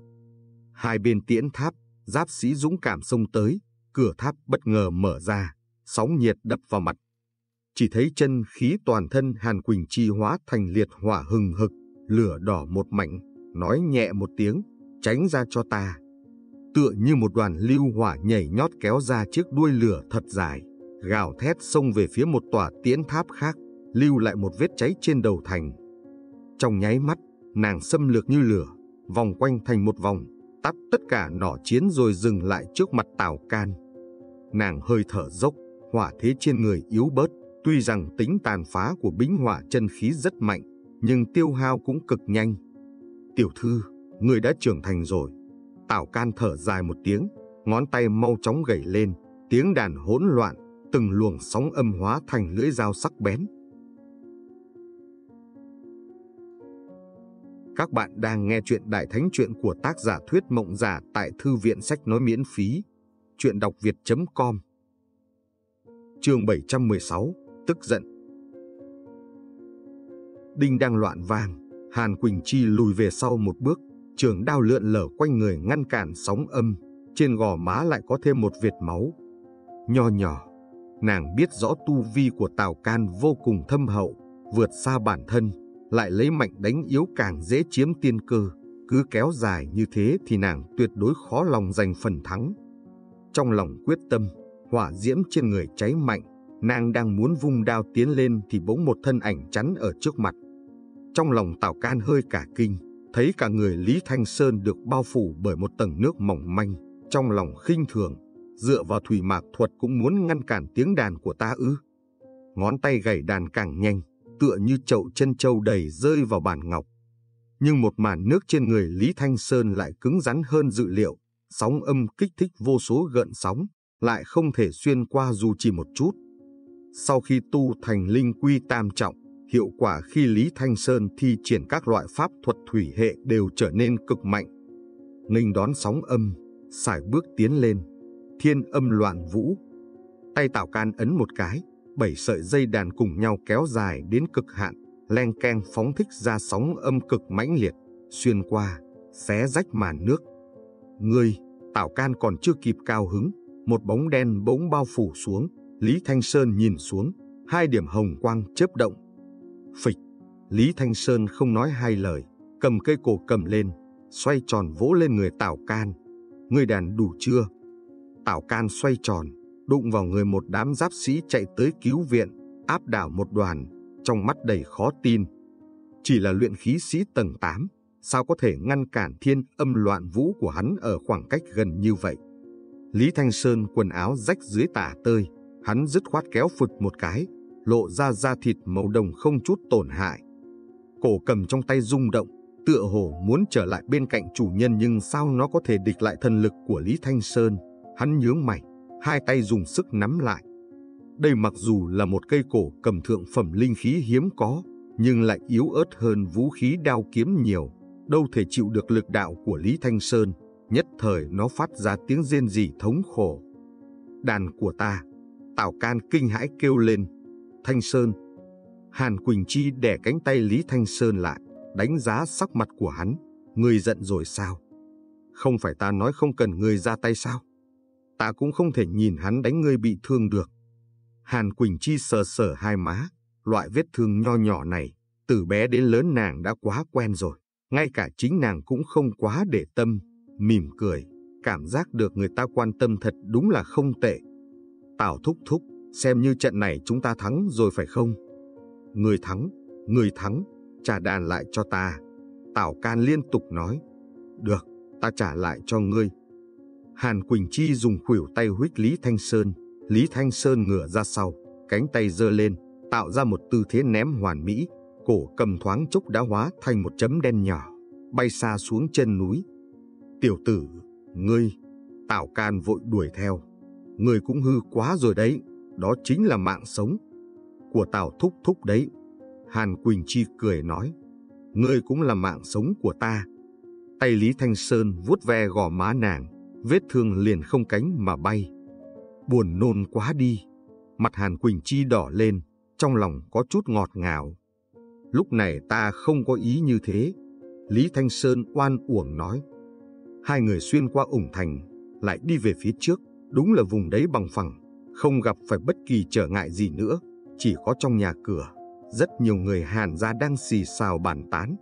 Hai bên tiễn tháp, giáp sĩ dũng cảm xông tới, cửa tháp bất ngờ mở ra, sóng nhiệt đập vào mặt. Chỉ thấy chân khí toàn thân Hàn Quỳnh Chi hóa thành liệt hỏa hừng hực, lửa đỏ một mảnh, nói nhẹ một tiếng, tránh ra cho ta. Tựa như một đoàn lưu hỏa nhảy nhót kéo ra chiếc đuôi lửa thật dài, gào thét xông về phía một tòa tiễn tháp khác, lưu lại một vết cháy trên đầu thành. Trong nháy mắt, nàng xâm lược như lửa, vòng quanh thành một vòng, tắt tất cả nỏ chiến rồi dừng lại trước mặt Tào Can. Nàng hơi thở dốc, hỏa thế trên người yếu bớt, tuy rằng tính tàn phá của bính hỏa chân khí rất mạnh, nhưng tiêu hao cũng cực nhanh. Tiểu thư, người đã trưởng thành rồi. Tảo Can thở dài một tiếng, ngón tay mau chóng gảy lên, tiếng đàn hỗn loạn, từng luồng sóng âm hóa thành lưỡi dao sắc bén. Các bạn đang nghe chuyện Đại Thánh Chuyện của tác giả Thuyết Mộng Giả tại Thư viện Sách Nói miễn phí. Chuyện đọc việt.com Chương 716 Tức giận Đinh đang loạn vàng, Hàn Quỳnh Chi lùi về sau một bước, trường đao lượn lở quanh người ngăn cản sóng âm, trên gò má lại có thêm một vệt máu. Nho nhỏ, nàng biết rõ tu vi của Tào Can vô cùng thâm hậu, vượt xa bản thân, lại lấy mạnh đánh yếu càng dễ chiếm tiên cơ. Cứ kéo dài như thế thì nàng tuyệt đối khó lòng giành phần thắng. Trong lòng quyết tâm, hỏa diễm trên người cháy mạnh, nàng đang muốn vung đao tiến lên thì bỗng một thân ảnh chắn ở trước mặt. Trong lòng Tào Can hơi cả kinh, thấy cả người Lý Thanh Sơn được bao phủ bởi một tầng nước mỏng manh, trong lòng khinh thường, dựa vào thủy mạc thuật cũng muốn ngăn cản tiếng đàn của ta ư. Ngón tay gảy đàn càng nhanh, tựa như chậu chân châu đầy rơi vào bàn ngọc. Nhưng một màn nước trên người Lý Thanh Sơn lại cứng rắn hơn dự liệu, sóng âm kích thích vô số gợn sóng, lại không thể xuyên qua dù chỉ một chút. Sau khi tu thành linh quy tam trọng, hiệu quả khi Lý Thanh Sơn thi triển các loại pháp thuật thủy hệ đều trở nên cực mạnh. ninh đón sóng âm, xài bước tiến lên, thiên âm loạn vũ. Tay Tào Can ấn một cái, bảy sợi dây đàn cùng nhau kéo dài đến cực hạn, len keng phóng thích ra sóng âm cực mãnh liệt, xuyên qua, xé rách màn nước. Ngươi, Tào Can còn chưa kịp cao hứng, một bóng đen bỗng bao phủ xuống, Lý Thanh Sơn nhìn xuống, hai điểm hồng quang chớp động. Phịch, Lý Thanh Sơn không nói hai lời, cầm cây cổ cầm lên, xoay tròn vỗ lên người Tào Can. Ngươi đàn đủ chưa? Tào Can xoay tròn, đụng vào người một đám giáp sĩ chạy tới cứu viện, áp đảo một đoàn, trong mắt đầy khó tin. Chỉ là luyện khí sĩ tầng 8, sao có thể ngăn cản thiên âm loạn vũ của hắn ở khoảng cách gần như vậy? Lý Thanh Sơn quần áo rách dưới tả tơi, hắn dứt khoát kéo phực một cái, lộ ra da thịt màu đồng không chút tổn hại. Cổ cầm trong tay rung động, tựa hồ muốn trở lại bên cạnh chủ nhân nhưng sao nó có thể địch lại thần lực của Lý Thanh Sơn. Hắn nhướng mày, hai tay dùng sức nắm lại. Đây mặc dù là một cây cổ cầm thượng phẩm linh khí hiếm có, nhưng lại yếu ớt hơn vũ khí đao kiếm nhiều, đâu thể chịu được lực đạo của Lý Thanh Sơn. Nhất thời nó phát ra tiếng rên rỉ thống khổ. Đàn của ta, Tào Can kinh hãi kêu lên. Thanh Sơn. Hàn Quỳnh Chi đẻ cánh tay Lý Thanh Sơn lại, đánh giá sắc mặt của hắn. Người giận rồi sao? Không phải ta nói không cần người ra tay sao? Ta cũng không thể nhìn hắn đánh ngươi bị thương được. Hàn Quỳnh Chi sờ sờ hai má, loại vết thương nho nhỏ này, từ bé đến lớn nàng đã quá quen rồi. Ngay cả chính nàng cũng không quá để tâm, mỉm cười, cảm giác được người ta quan tâm thật đúng là không tệ. Tào thúc thúc, xem như trận này chúng ta thắng rồi phải không? Người thắng, người thắng, trả đàn lại cho ta. Tào can liên tục nói. Được, ta trả lại cho ngươi. Hàn Quỳnh Chi dùng khuỷu tay huých Lý Thanh Sơn. Lý Thanh Sơn ngửa ra sau, cánh tay giơ lên, tạo ra một tư thế ném hoàn mỹ. Cổ cầm thoáng chốc đã hóa thành một chấm đen nhỏ, bay xa xuống chân núi. Tiểu tử, ngươi, Tào Can vội đuổi theo. Ngươi cũng hư quá rồi đấy, đó chính là mạng sống của Tào Thúc Thúc đấy. Hàn Quỳnh Chi cười nói, ngươi cũng là mạng sống của ta. Tay Lý Thanh Sơn vuốt ve gò má nàng, vết thương liền không cánh mà bay. Buồn nôn quá đi, mặt Hàn Quỳnh Chi đỏ lên, trong lòng có chút ngọt ngào. Lúc này ta không có ý như thế, Lý Thanh Sơn oan uổng nói. Hai người xuyên qua ủng thành, lại đi về phía trước, đúng là vùng đấy bằng phẳng, không gặp phải bất kỳ trở ngại gì nữa, chỉ có trong nhà cửa, rất nhiều người Hàn gia đang xì xào bàn tán.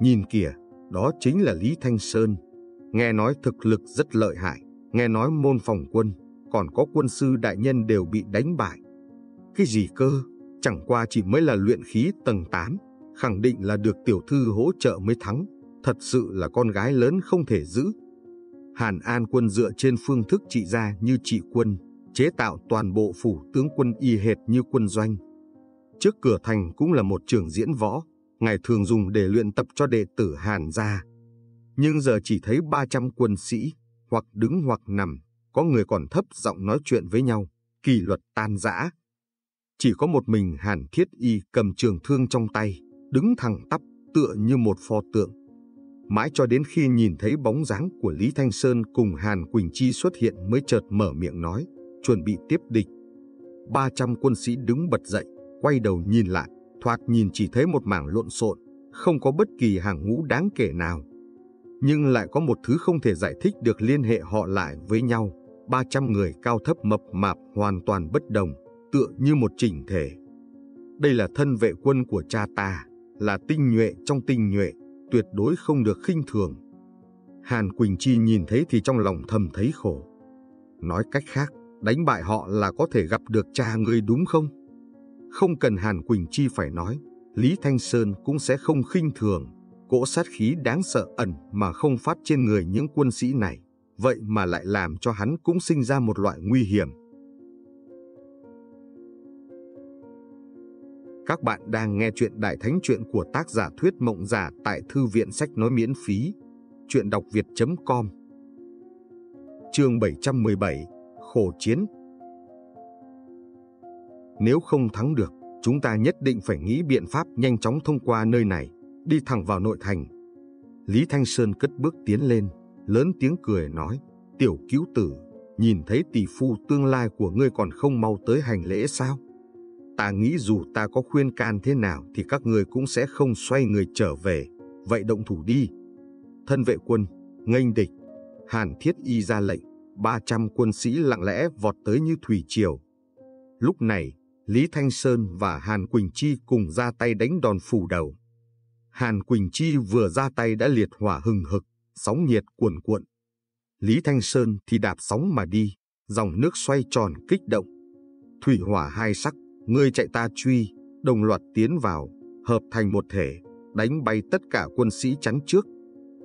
Nhìn kìa, đó chính là Lý Thanh Sơn, nghe nói thực lực rất lợi hại, nghe nói môn phòng quân, còn có quân sư đại nhân đều bị đánh bại. Cái gì cơ, chẳng qua chỉ mới là luyện khí tầng 8, khẳng định là được tiểu thư hỗ trợ mới thắng, thật sự là con gái lớn không thể giữ. Hàn An quân dựa trên phương thức trị gia như trị quân, chế tạo toàn bộ phủ tướng quân y hệt như quân doanh. Trước cửa thành cũng là một trường diễn võ, ngài thường dùng để luyện tập cho đệ tử Hàn gia. Nhưng giờ chỉ thấy 300 quân sĩ, hoặc đứng hoặc nằm, có người còn thấp giọng nói chuyện với nhau, kỷ luật tan rã. Chỉ có một mình Hàn Thiết Y cầm trường thương trong tay, đứng thẳng tắp, tựa như một pho tượng. Mãi cho đến khi nhìn thấy bóng dáng của Lý Thanh Sơn cùng Hàn Quỳnh Chi xuất hiện mới chợt mở miệng nói, chuẩn bị tiếp địch. 300 quân sĩ đứng bật dậy, quay đầu nhìn lại, thoạt nhìn chỉ thấy một mảng lộn xộn, không có bất kỳ hàng ngũ đáng kể nào. Nhưng lại có một thứ không thể giải thích được liên hệ họ lại với nhau. 300 người cao thấp mập mạp hoàn toàn bất đồng, tựa như một chỉnh thể. Đây là thân vệ quân của cha ta, là tinh nhuệ trong tinh nhuệ, tuyệt đối không được khinh thường. Hàn Quỳnh Chi nhìn thấy thì trong lòng thầm thấy khổ. Nói cách khác, đánh bại họ là có thể gặp được cha người đúng không? Không cần Hàn Quỳnh Chi phải nói, Lý Thanh Sơn cũng sẽ không khinh thường. Cỗ sát khí đáng sợ ẩn mà không phát trên người những quân sĩ này, vậy mà lại làm cho hắn cũng sinh ra một loại nguy hiểm. Các bạn đang nghe chuyện Đại Thánh Chuyện của tác giả Thuyết Mộng Giả tại Thư viện Sách Nói miễn phí, chuyện đọc việt.com Chương 717 Khổ Chiến Nếu không thắng được, chúng ta nhất định phải nghĩ biện pháp nhanh chóng thông qua nơi này, đi thẳng vào nội thành. Lý Thanh Sơn cất bước tiến lên, lớn tiếng cười nói, tiểu cứu tử, nhìn thấy tỷ phu tương lai của ngươi còn không mau tới hành lễ sao? Ta nghĩ dù ta có khuyên can thế nào thì các ngươi cũng sẽ không xoay người trở về, vậy động thủ đi. Thân vệ quân, nghênh địch, Hàn Thiết Y ra lệnh, 300 quân sĩ lặng lẽ vọt tới như thủy triều. Lúc này, Lý Thanh Sơn và Hàn Quỳnh Chi cùng ra tay đánh đòn phủ đầu. Hàn Quỳnh Chi vừa ra tay đã liệt hỏa hừng hực, sóng nhiệt cuồn cuộn. Lý Thanh Sơn thì đạp sóng mà đi, dòng nước xoay tròn kích động. Thủy hỏa hai sắc, ngươi chạy ta truy, đồng loạt tiến vào, hợp thành một thể, đánh bay tất cả quân sĩ chắn trước.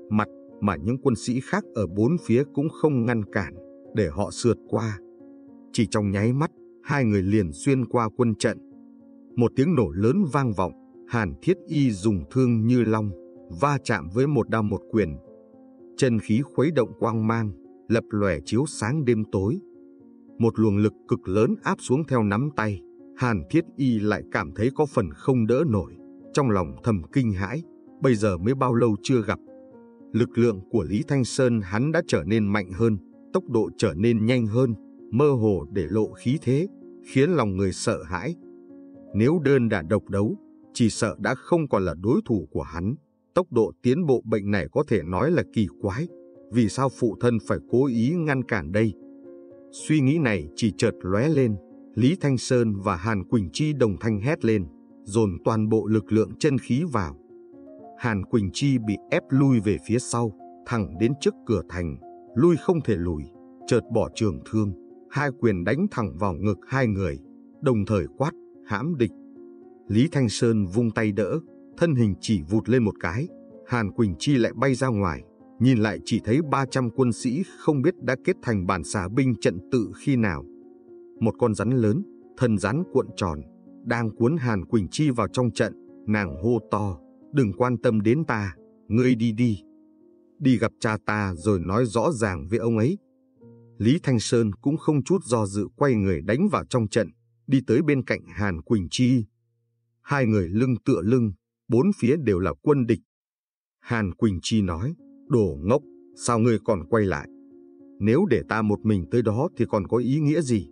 Mặt mà những quân sĩ khác ở bốn phía cũng không ngăn cản, để họ sượt qua. Chỉ trong nháy mắt, hai người liền xuyên qua quân trận. Một tiếng nổ lớn vang vọng, Hàn Thiết Y dùng thương như long, va chạm với một đao một quyền. Chân khí khuấy động quang mang, lập lòe chiếu sáng đêm tối. Một luồng lực cực lớn áp xuống theo nắm tay, Hàn Thiết Y lại cảm thấy có phần không đỡ nổi, trong lòng thầm kinh hãi, bây giờ mới bao lâu chưa gặp. Lực lượng của Lý Thanh Sơn hắn đã trở nên mạnh hơn, tốc độ trở nên nhanh hơn, mơ hồ để lộ khí thế, khiến lòng người sợ hãi. Nếu đơn đả độc đấu, chỉ sợ đã không còn là đối thủ của hắn. Tốc độ tiến bộ bệnh này có thể nói là kỳ quái. Vì sao phụ thân phải cố ý ngăn cản đây? Suy nghĩ này chỉ chợt lóe lên. Lý Thanh Sơn và Hàn Quỳnh Chi đồng thanh hét lên, dồn toàn bộ lực lượng chân khí vào. Hàn Quỳnh Chi bị ép lui về phía sau, thẳng đến trước cửa thành, lui không thể lùi, chợt bỏ trường thương, hai quyền đánh thẳng vào ngực hai người, đồng thời quát, hãm địch. Lý Thanh Sơn vung tay đỡ, thân hình chỉ vụt lên một cái, Hàn Quỳnh Chi lại bay ra ngoài, nhìn lại chỉ thấy 300 quân sĩ không biết đã kết thành bản xà binh trận tự khi nào. Một con rắn lớn, thân rắn cuộn tròn, đang cuốn Hàn Quỳnh Chi vào trong trận, nàng hô to, đừng quan tâm đến ta, ngươi đi đi. Đi gặp cha ta rồi nói rõ ràng với ông ấy. Lý Thanh Sơn cũng không chút do dự quay người đánh vào trong trận, đi tới bên cạnh Hàn Quỳnh Chi. Hai người lưng tựa lưng, bốn phía đều là quân địch. Hàn Quỳnh Chi nói, đồ ngốc, sao ngươi còn quay lại? Nếu để ta một mình tới đó thì còn có ý nghĩa gì?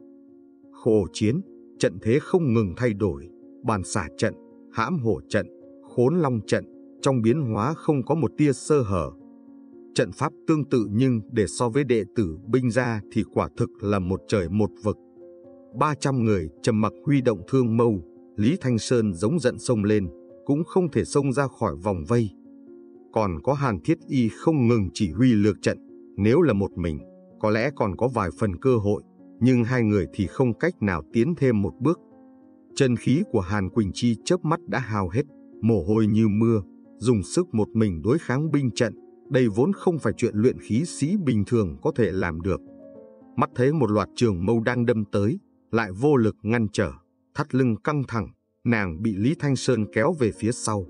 Khổ chiến, trận thế không ngừng thay đổi, bàn xả trận, hãm hổ trận, khốn long trận, trong biến hóa không có một tia sơ hở. Trận pháp tương tự nhưng để so với đệ tử binh gia thì quả thực là một trời một vực. 300 người trầm mặc huy động thương mâu, Lý Thanh Sơn giống giận sông lên, cũng không thể xông ra khỏi vòng vây. Còn có Hàn Thiết Y không ngừng chỉ huy lược trận, nếu là một mình, có lẽ còn có vài phần cơ hội, nhưng hai người thì không cách nào tiến thêm một bước. Chân khí của Hàn Quỳnh Chi chớp mắt đã hao hết, mồ hôi như mưa, dùng sức một mình đối kháng binh trận, đây vốn không phải chuyện luyện khí sĩ bình thường có thể làm được. Mắt thấy một loạt trường mâu đang đâm tới, lại vô lực ngăn trở, thắt lưng căng thẳng, nàng bị Lý Thanh Sơn kéo về phía sau.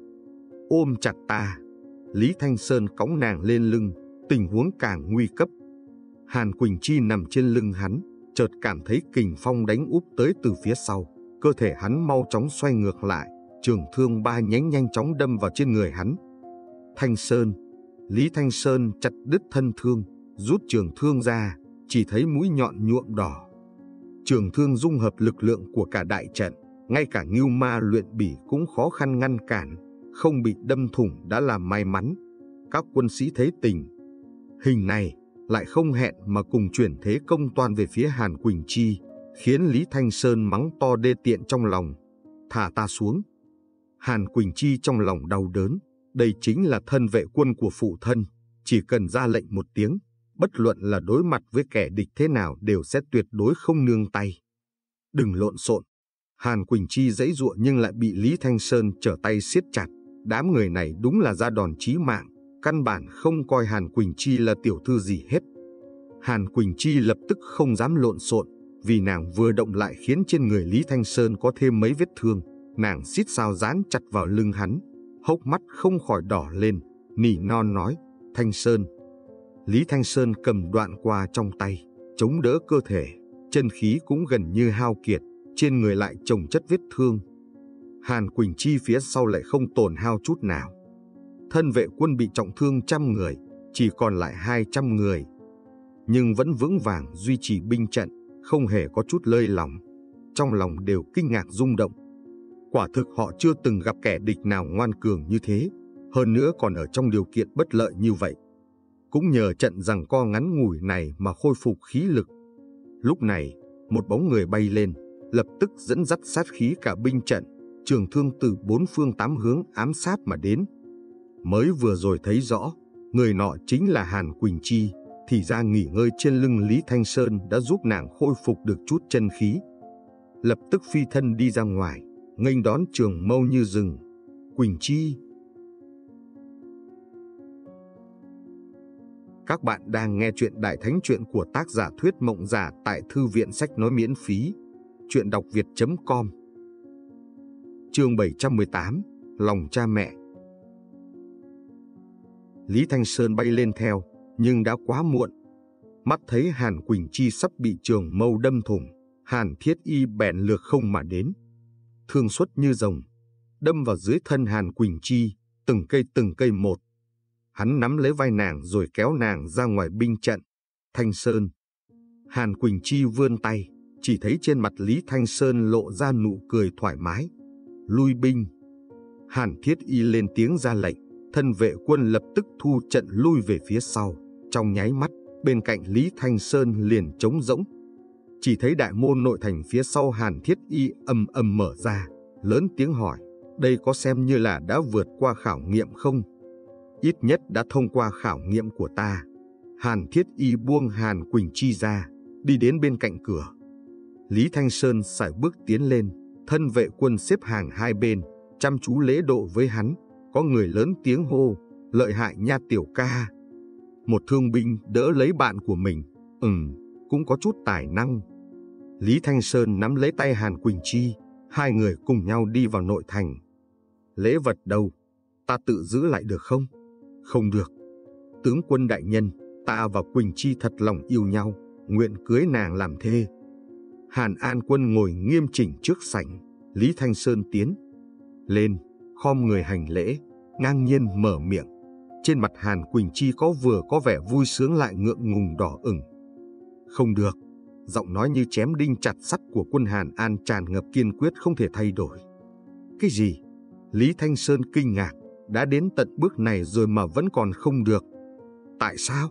Ôm chặt ta, Lý Thanh Sơn cõng nàng lên lưng, tình huống càng nguy cấp. Hàn Quỳnh Chi nằm trên lưng hắn, chợt cảm thấy kình phong đánh úp tới từ phía sau, cơ thể hắn mau chóng xoay ngược lại, trường thương ba nhánh nhanh chóng đâm vào trên người hắn. Thanh Sơn, Lý Thanh Sơn chặt đứt thân thương, rút trường thương ra, chỉ thấy mũi nhọn nhuộm đỏ. Trường thương dung hợp lực lượng của cả đại trận, ngay cả ngưu ma luyện bỉ cũng khó khăn ngăn cản, không bị đâm thủng đã là may mắn. Các quân sĩ thấy tình. Hình này lại không hẹn mà cùng chuyển thế công toàn về phía Hàn Quỳnh Chi, khiến Lý Thanh Sơn mắng to đê tiện trong lòng. Thả ta xuống. Hàn Quỳnh Chi trong lòng đau đớn, đây chính là thân vệ quân của phụ thân, chỉ cần ra lệnh một tiếng, bất luận là đối mặt với kẻ địch thế nào đều sẽ tuyệt đối không nương tay. Đừng lộn xộn. Hàn Quỳnh Chi dãy dụa nhưng lại bị Lý Thanh Sơn trở tay siết chặt. Đám người này đúng là ra đòn chí mạng, căn bản không coi Hàn Quỳnh Chi là tiểu thư gì hết. Hàn Quỳnh Chi lập tức không dám lộn xộn, vì nàng vừa động lại khiến trên người Lý Thanh Sơn có thêm mấy vết thương. Nàng xít sao dán chặt vào lưng hắn, hốc mắt không khỏi đỏ lên, nỉ non nói, Thanh Sơn. Lý Thanh Sơn cầm đoạn qua trong tay, chống đỡ cơ thể, chân khí cũng gần như hao kiệt, trên người lại trồng chất vết thương. Hàn Quỳnh Chi phía sau lại không tổn hao chút nào. Thân vệ quân bị trọng thương trăm người, chỉ còn lại hai trăm người. Nhưng vẫn vững vàng duy trì binh trận, không hề có chút lơi lỏng. Trong lòng đều kinh ngạc rung động. Quả thực họ chưa từng gặp kẻ địch nào ngoan cường như thế, hơn nữa còn ở trong điều kiện bất lợi như vậy. Cũng nhờ trận rằng co ngắn ngủi này mà khôi phục khí lực. Lúc này, một bóng người bay lên, lập tức dẫn dắt sát khí cả binh trận, trường thương từ bốn phương tám hướng ám sát mà đến. Mới vừa rồi thấy rõ, người nọ chính là Hàn Quỳnh Chi, thì ra nghỉ ngơi trên lưng Lý Thanh Sơn đã giúp nàng khôi phục được chút chân khí. Lập tức phi thân đi ra ngoài, nghênh đón trường mâu như rừng. Quỳnh Chi Các bạn đang nghe chuyện Đại Thánh Chuyện của tác giả Thuyết Mộng Giả tại Thư viện Sách Nói miễn phí. Chuyện đọc việt.com Chương 718 Lòng cha mẹ Lý Thanh Sơn bay lên theo, nhưng đã quá muộn. Mắt thấy Hàn Quỳnh Chi sắp bị trường mâu đâm thủng, Hàn Thiết Y bèn lược không mà đến. Thương xuất như rồng, đâm vào dưới thân Hàn Quỳnh Chi, từng cây từng cây một. Hắn nắm lấy vai nàng rồi kéo nàng ra ngoài binh trận. Thanh Sơn. Hàn Quỳnh Chi vươn tay, chỉ thấy trên mặt Lý Thanh Sơn lộ ra nụ cười thoải mái. Lui binh. Hàn Thiết Y lên tiếng ra lệnh, thân vệ quân lập tức thu trận lui về phía sau. Trong nháy mắt, bên cạnh Lý Thanh Sơn liền trống rỗng. Chỉ thấy đại môn nội thành phía sau Hàn Thiết Y âm âm mở ra, lớn tiếng hỏi, đây có xem như là đã vượt qua khảo nghiệm không? Ít nhất đã thông qua khảo nghiệm của ta. Hàn Thiết Y buông Hàn Quỳnh Chi ra, đi đến bên cạnh cửa. Lý Thanh Sơn sải bước tiến lên, thân vệ quân xếp hàng hai bên, chăm chú lễ độ với hắn. Có người lớn tiếng hô, lợi hại nha tiểu ca. Một thương binh đỡ lấy bạn của mình, ừm, cũng có chút tài năng. Lý Thanh Sơn nắm lấy tay Hàn Quỳnh Chi, hai người cùng nhau đi vào nội thành. Lễ vật đâu? Ta tự giữ lại được không? Không được. Tướng quân đại nhân, ta và Quỳnh Chi thật lòng yêu nhau, nguyện cưới nàng làm thê. Hàn An Quân ngồi nghiêm chỉnh trước sảnh, Lý Thanh Sơn tiến. Lên, khom người hành lễ, ngang nhiên mở miệng. Trên mặt Hàn Quỳnh Chi có vừa có vẻ vui sướng lại ngượng ngùng đỏ ửng. Không được, giọng nói như chém đinh chặt sắt của quân Hàn An tràn ngập kiên quyết không thể thay đổi. Cái gì? Lý Thanh Sơn kinh ngạc, đã đến tận bước này rồi mà vẫn còn không được. Tại sao?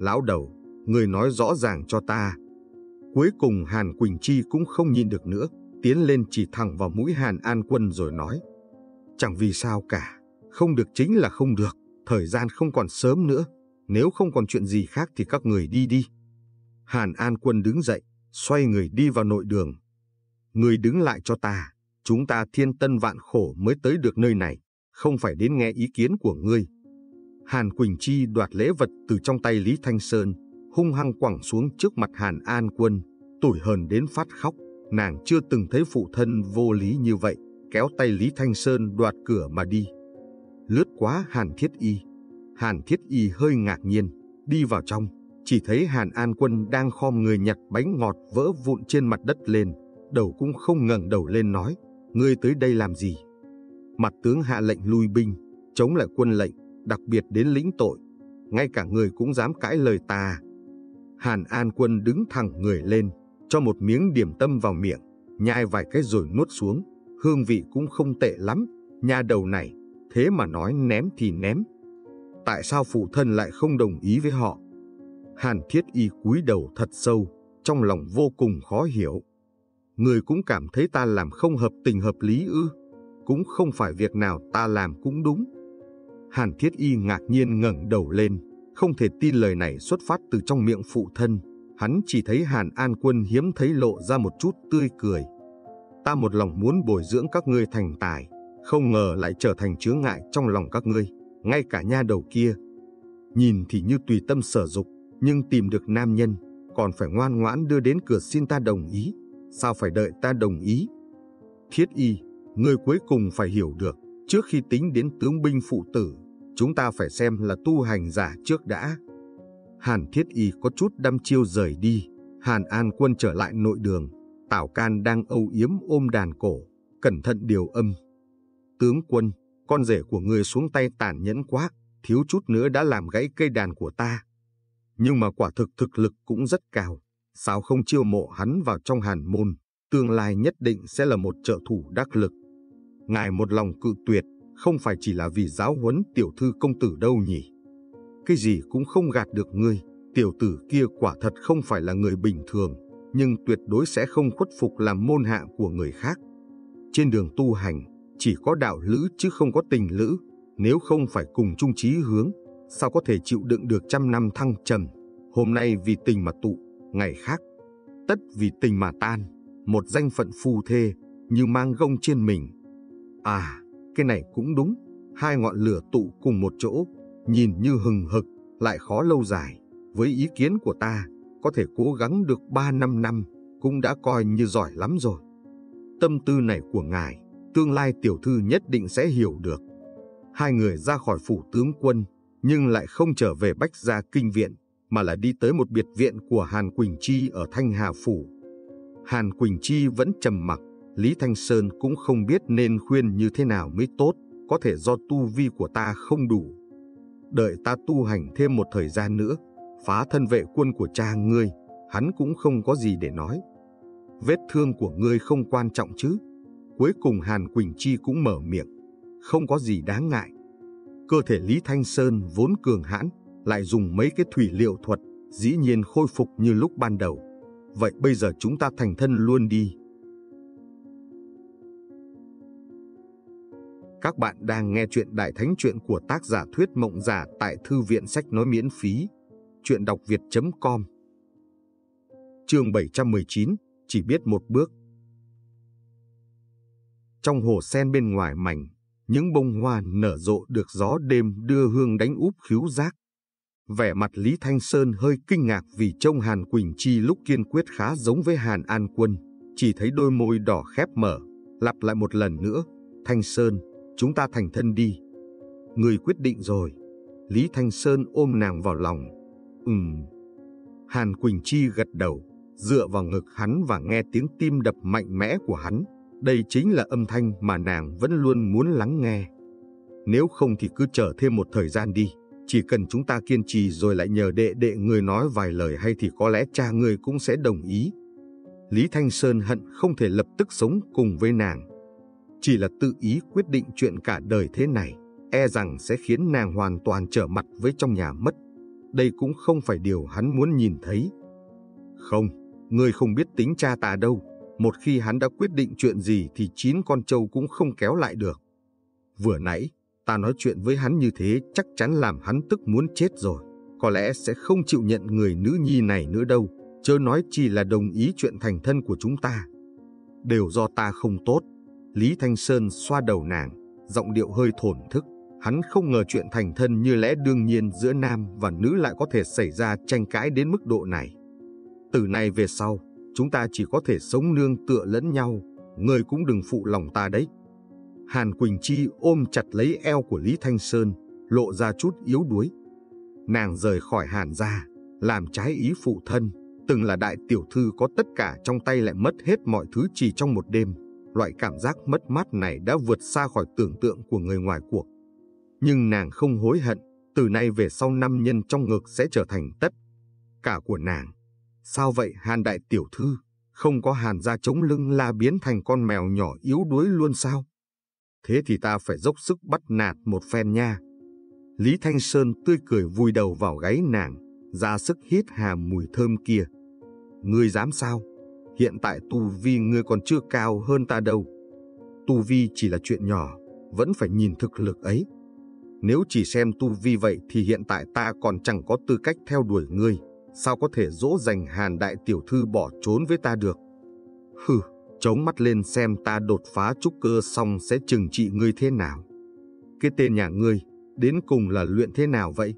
Lão đầu, người nói rõ ràng cho ta. Cuối cùng Hàn Quỳnh Chi cũng không nhìn được nữa, tiến lên chỉ thẳng vào mũi Hàn An Quân rồi nói. Chẳng vì sao cả, không được chính là không được, thời gian không còn sớm nữa. Nếu không còn chuyện gì khác thì các người đi đi. Hàn An Quân đứng dậy, xoay người đi vào nội đường. Người đứng lại cho ta, chúng ta thiên tân vạn khổ mới tới được nơi này không phải đến nghe ý kiến của ngươi. Hàn Quỳnh Chi đoạt lễ vật từ trong tay Lý Thanh Sơn, hung hăng quẳng xuống trước mặt Hàn An Quân, tủi hờn đến phát khóc. Nàng chưa từng thấy phụ thân vô lý như vậy, kéo tay Lý Thanh Sơn đoạt cửa mà đi. Lướt quá Hàn Thiết Y. Hàn Thiết Y hơi ngạc nhiên, đi vào trong, chỉ thấy Hàn An Quân đang khom người nhặt bánh ngọt vỡ vụn trên mặt đất lên, đầu cũng không ngẩng đầu lên nói, ngươi tới đây làm gì? Mặt tướng hạ lệnh lui binh, chống lại quân lệnh, đặc biệt đến lĩnh tội. Ngay cả người cũng dám cãi lời ta. Hàn An quân đứng thẳng người lên, cho một miếng điểm tâm vào miệng, nhai vài cái rồi nuốt xuống. Hương vị cũng không tệ lắm, nhà đầu này, thế mà nói ném thì ném. Tại sao phụ thân lại không đồng ý với họ? Hàn Thiết Y cúi đầu thật sâu, trong lòng vô cùng khó hiểu. Người cũng cảm thấy ta làm không hợp tình hợp lý ư? cũng không phải việc nào ta làm cũng đúng. Hàn Thiết Y ngạc nhiên ngẩng đầu lên, không thể tin lời này xuất phát từ trong miệng phụ thân. Hắn chỉ thấy Hàn An Quân hiếm thấy lộ ra một chút tươi cười. Ta một lòng muốn bồi dưỡng các ngươi thành tài, không ngờ lại trở thành chướng ngại trong lòng các ngươi, ngay cả nha đầu kia. Nhìn thì như tùy tâm sở dục, nhưng tìm được nam nhân, còn phải ngoan ngoãn đưa đến cửa xin ta đồng ý. Sao phải đợi ta đồng ý? Thiết y, người cuối cùng phải hiểu được, trước khi tính đến tướng binh phụ tử, chúng ta phải xem là tu hành giả trước đã. Hàn Thiết Y có chút đăm chiêu rời đi, Hàn An Quân trở lại nội đường, Tảo Can đang âu yếm ôm đàn cổ, cẩn thận điều âm. Tướng quân, con rể của người xuống tay tàn nhẫn quá, thiếu chút nữa đã làm gãy cây đàn của ta. Nhưng mà quả thực thực lực cũng rất cao, sao không chiêu mộ hắn vào trong hàn môn, tương lai nhất định sẽ là một trợ thủ đắc lực. Ngài một lòng cự tuyệt, không phải chỉ là vì giáo huấn tiểu thư công tử đâu nhỉ? Cái gì cũng không gạt được ngươi, tiểu tử kia quả thật không phải là người bình thường, nhưng tuyệt đối sẽ không khuất phục làm môn hạ của người khác. Trên đường tu hành, chỉ có đạo lữ chứ không có tình lữ, nếu không phải cùng chung chí hướng, sao có thể chịu đựng được trăm năm thăng trầm. Hôm nay vì tình mà tụ, ngày khác, tất vì tình mà tan, một danh phận phu thê, như mang gông trên mình. À, cái này cũng đúng, hai ngọn lửa tụ cùng một chỗ, nhìn như hừng hực, lại khó lâu dài. Với ý kiến của ta, có thể cố gắng được 3 năm năm, cũng đã coi như giỏi lắm rồi. Tâm tư này của ngài, tương lai tiểu thư nhất định sẽ hiểu được. Hai người ra khỏi phủ tướng quân, nhưng lại không trở về Bách Gia Kinh Viện, mà là đi tới một biệt viện của Hàn Quỳnh Chi ở Thanh Hà Phủ. Hàn Quỳnh Chi vẫn trầm mặc, Lý Thanh Sơn cũng không biết nên khuyên như thế nào mới tốt, có thể do tu vi của ta không đủ. Đợi ta tu hành thêm một thời gian nữa, phá thân vệ quân của cha ngươi, hắn cũng không có gì để nói. Vết thương của ngươi không quan trọng chứ. Cuối cùng Hàn Quỳnh Chi cũng mở miệng, không có gì đáng ngại. Cơ thể Lý Thanh Sơn vốn cường hãn, lại dùng mấy cái thủy liệu thuật, dĩ nhiên khôi phục như lúc ban đầu. Vậy bây giờ chúng ta thành thân luôn đi. Các bạn đang nghe chuyện Đại Thánh Chuyện của tác giả Thuyết Mộng Giả tại Thư viện Sách Nói miễn phí. Chuyện đọc việt.com Chương 719 Chỉ biết một bước Trong hồ sen bên ngoài mảnh, những bông hoa nở rộ được gió đêm đưa hương đánh úp khíu giác. Vẻ mặt Lý Thanh Sơn hơi kinh ngạc vì trông Hàn Quỳnh Chi lúc kiên quyết khá giống với Hàn An Quân, chỉ thấy đôi môi đỏ khép mở, lặp lại một lần nữa, Thanh Sơn, chúng ta thành thân đi. Người quyết định rồi. Lý Thanh Sơn ôm nàng vào lòng. Ừm. Hàn Quỳnh Chi gật đầu, dựa vào ngực hắn và nghe tiếng tim đập mạnh mẽ của hắn. Đây chính là âm thanh mà nàng vẫn luôn muốn lắng nghe. Nếu không thì cứ chờ thêm một thời gian đi. Chỉ cần chúng ta kiên trì rồi lại nhờ đệ đệ người nói vài lời hay thì có lẽ cha người cũng sẽ đồng ý. Lý Thanh Sơn hận không thể lập tức sống cùng với nàng. Chỉ là tự ý quyết định chuyện cả đời thế này, e rằng sẽ khiến nàng hoàn toàn trở mặt với trong nhà mất. Đây cũng không phải điều hắn muốn nhìn thấy. Không, ngươi không biết tính cha ta đâu. Một khi hắn đã quyết định chuyện gì thì chín con trâu cũng không kéo lại được. Vừa nãy, ta nói chuyện với hắn như thế chắc chắn làm hắn tức muốn chết rồi. Có lẽ sẽ không chịu nhận người nữ nhi này nữa đâu, chớ nói chỉ là đồng ý chuyện thành thân của chúng ta. Đều do ta không tốt, Lý Thanh Sơn xoa đầu nàng, giọng điệu hơi thổn thức. Hắn không ngờ chuyện thành thân như lẽ đương nhiên giữa nam và nữ lại có thể xảy ra tranh cãi đến mức độ này. Từ nay về sau, chúng ta chỉ có thể sống nương tựa lẫn nhau, người cũng đừng phụ lòng ta đấy. Hàn Quỳnh Chi ôm chặt lấy eo của Lý Thanh Sơn, lộ ra chút yếu đuối. Nàng rời khỏi Hàn gia, làm trái ý phụ thân, từng là đại tiểu thư có tất cả trong tay lại mất hết mọi thứ chỉ trong một đêm. Loại cảm giác mất mát này đã vượt xa khỏi tưởng tượng của người ngoài cuộc. Nhưng nàng không hối hận, từ nay về sau năm nhân trong ngực sẽ trở thành tất cả của nàng. Sao vậy Hàn Đại Tiểu Thư, không có Hàn ra chống lưng la biến thành con mèo nhỏ yếu đuối luôn sao? Thế thì ta phải dốc sức bắt nạt một phen nha. Lý Thanh Sơn tươi cười vùi đầu vào gáy nàng, ra sức hít hà mùi thơm kia. Ngươi dám sao? hiện tại tu vi ngươi còn chưa cao hơn ta đâu. tu vi chỉ là chuyện nhỏ, vẫn phải nhìn thực lực ấy. Nếu chỉ xem tu vi vậy thì hiện tại ta còn chẳng có tư cách theo đuổi ngươi, sao có thể dỗ dành hàn đại tiểu thư bỏ trốn với ta được. Hừ, chống mắt lên xem ta đột phá trúc cơ xong sẽ trừng trị ngươi thế nào. Cái tên nhà ngươi, đến cùng là luyện thế nào vậy?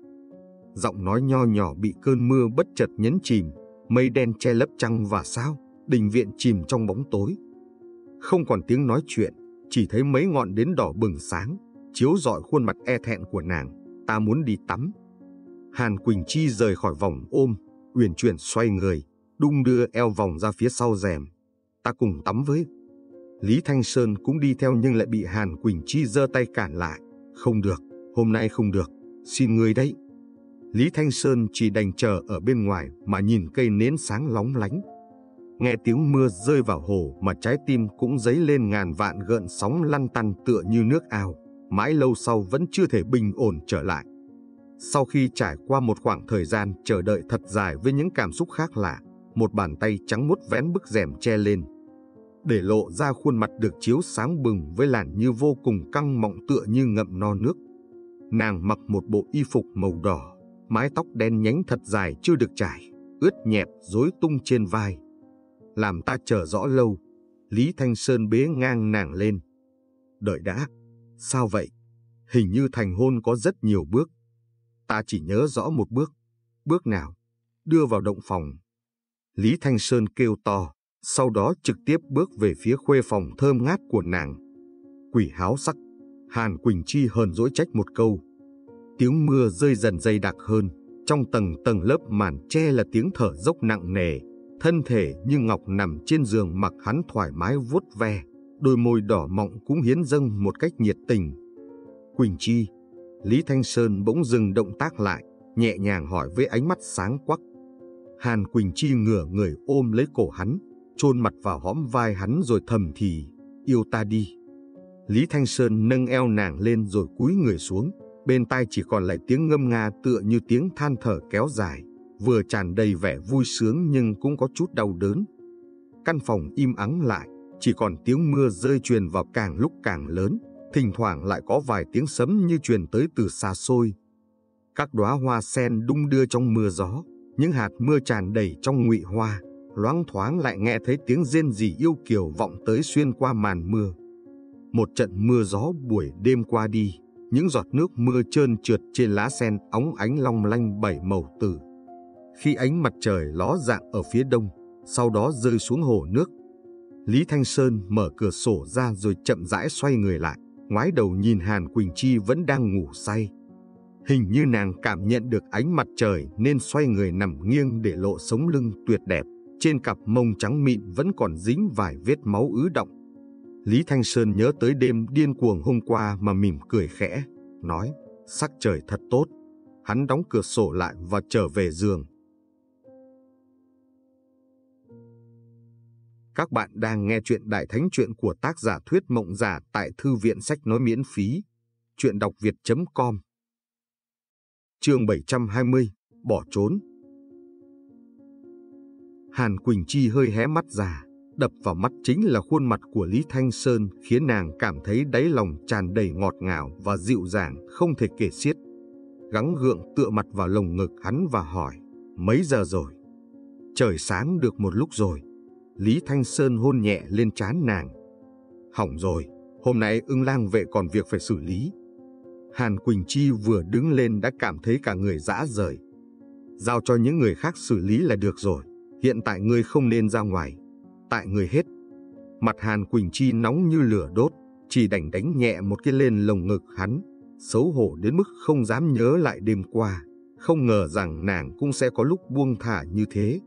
Giọng nói nho nhỏ bị cơn mưa bất chợt nhấn chìm, mây đen che lấp trăng và sao, đình viện chìm trong bóng tối. Không còn tiếng nói chuyện, chỉ thấy mấy ngọn đến đỏ bừng sáng, chiếu rọi khuôn mặt e thẹn của nàng, ta muốn đi tắm. Hàn Quỳnh Chi rời khỏi vòng ôm, uyển chuyển xoay người, đung đưa eo vòng ra phía sau rèm. Ta cùng tắm với. Lý Thanh Sơn cũng đi theo nhưng lại bị Hàn Quỳnh Chi giơ tay cản lại. Không được, hôm nay không được, xin người đấy. Lý Thanh Sơn chỉ đành chờ ở bên ngoài mà nhìn cây nến sáng lóng lánh. Nghe tiếng mưa rơi vào hồ mà trái tim cũng dấy lên ngàn vạn gợn sóng lăn tăn tựa như nước ao, mãi lâu sau vẫn chưa thể bình ổn trở lại. Sau khi trải qua một khoảng thời gian chờ đợi thật dài với những cảm xúc khác lạ, một bàn tay trắng muốt vén bức rèm che lên. Để lộ ra khuôn mặt được chiếu sáng bừng với làn như vô cùng căng mọng tựa như ngậm no nước. Nàng mặc một bộ y phục màu đỏ, mái tóc đen nhánh thật dài chưa được trải, ướt nhẹp rối tung trên vai. Làm ta chờ rõ lâu, Lý Thanh Sơn bế ngang nàng lên. Đợi đã, sao vậy? Hình như thành hôn có rất nhiều bước. Ta chỉ nhớ rõ một bước. Bước nào? Đưa vào động phòng. Lý Thanh Sơn kêu to, sau đó trực tiếp bước về phía khuê phòng thơm ngát của nàng. Quỷ háo sắc, Hàn Quỳnh Chi hờn dỗi trách một câu. Tiếng mưa rơi dần dày đặc hơn, trong tầng tầng lớp màn che là tiếng thở dốc nặng nề, thân thể như ngọc nằm trên giường mặc hắn thoải mái vuốt ve, đôi môi đỏ mọng cũng hiến dâng một cách nhiệt tình. Quỳnh Chi, Lý Thanh Sơn bỗng dừng động tác lại, nhẹ nhàng hỏi với ánh mắt sáng quắc. Hàn Quỳnh Chi ngửa người ôm lấy cổ hắn, chôn mặt vào hõm vai hắn rồi thầm thì, yêu ta đi. Lý Thanh Sơn nâng eo nàng lên rồi cúi người xuống, bên tai chỉ còn lại tiếng ngâm nga tựa như tiếng than thở kéo dài, vừa tràn đầy vẻ vui sướng nhưng cũng có chút đau đớn. Căn phòng im ắng lại, chỉ còn tiếng mưa rơi truyền vào càng lúc càng lớn, thỉnh thoảng lại có vài tiếng sấm như truyền tới từ xa xôi. Các đóa hoa sen đung đưa trong mưa gió, những hạt mưa tràn đầy trong ngụy hoa, loáng thoáng lại nghe thấy tiếng rên rỉ yêu kiều vọng tới xuyên qua màn mưa. Một trận mưa gió buổi đêm qua đi, những giọt nước mưa trơn trượt trên lá sen óng ánh long lanh bảy màu tử. Khi ánh mặt trời ló dạng ở phía đông, sau đó rơi xuống hồ nước, Lý Thanh Sơn mở cửa sổ ra rồi chậm rãi xoay người lại, ngoái đầu nhìn Hàn Quỳnh Chi vẫn đang ngủ say. Hình như nàng cảm nhận được ánh mặt trời nên xoay người nằm nghiêng để lộ sống lưng tuyệt đẹp. Trên cặp mông trắng mịn vẫn còn dính vài vết máu ứ động. Lý Thanh Sơn nhớ tới đêm điên cuồng hôm qua mà mỉm cười khẽ, nói, sắc trời thật tốt. Hắn đóng cửa sổ lại và trở về giường. Các bạn đang nghe chuyện Đại Thánh Chuyện của tác giả Thuyết Mộng Giả tại Thư viện Sách Nói miễn phí. Chuyện đọc việt.com Chương 720 Bỏ trốn Hàn Quỳnh Chi hơi hé mắt ra, đập vào mắt chính là khuôn mặt của Lý Thanh Sơn khiến nàng cảm thấy đáy lòng tràn đầy ngọt ngào và dịu dàng không thể kể xiết. Gắng gượng tựa mặt vào lồng ngực hắn và hỏi, mấy giờ rồi? Trời sáng được một lúc rồi. Lý Thanh Sơn hôn nhẹ lên trán nàng. Hỏng rồi, hôm nay ưng lang vệ còn việc phải xử lý. Hàn Quỳnh Chi vừa đứng lên đã cảm thấy cả người dã rời. Giao cho những người khác xử lý là được rồi. Hiện tại ngươi không nên ra ngoài. Tại người hết. Mặt Hàn Quỳnh Chi nóng như lửa đốt, chỉ đành đánh nhẹ một cái lên lồng ngực hắn. Xấu hổ đến mức không dám nhớ lại đêm qua. Không ngờ rằng nàng cũng sẽ có lúc buông thả như thế.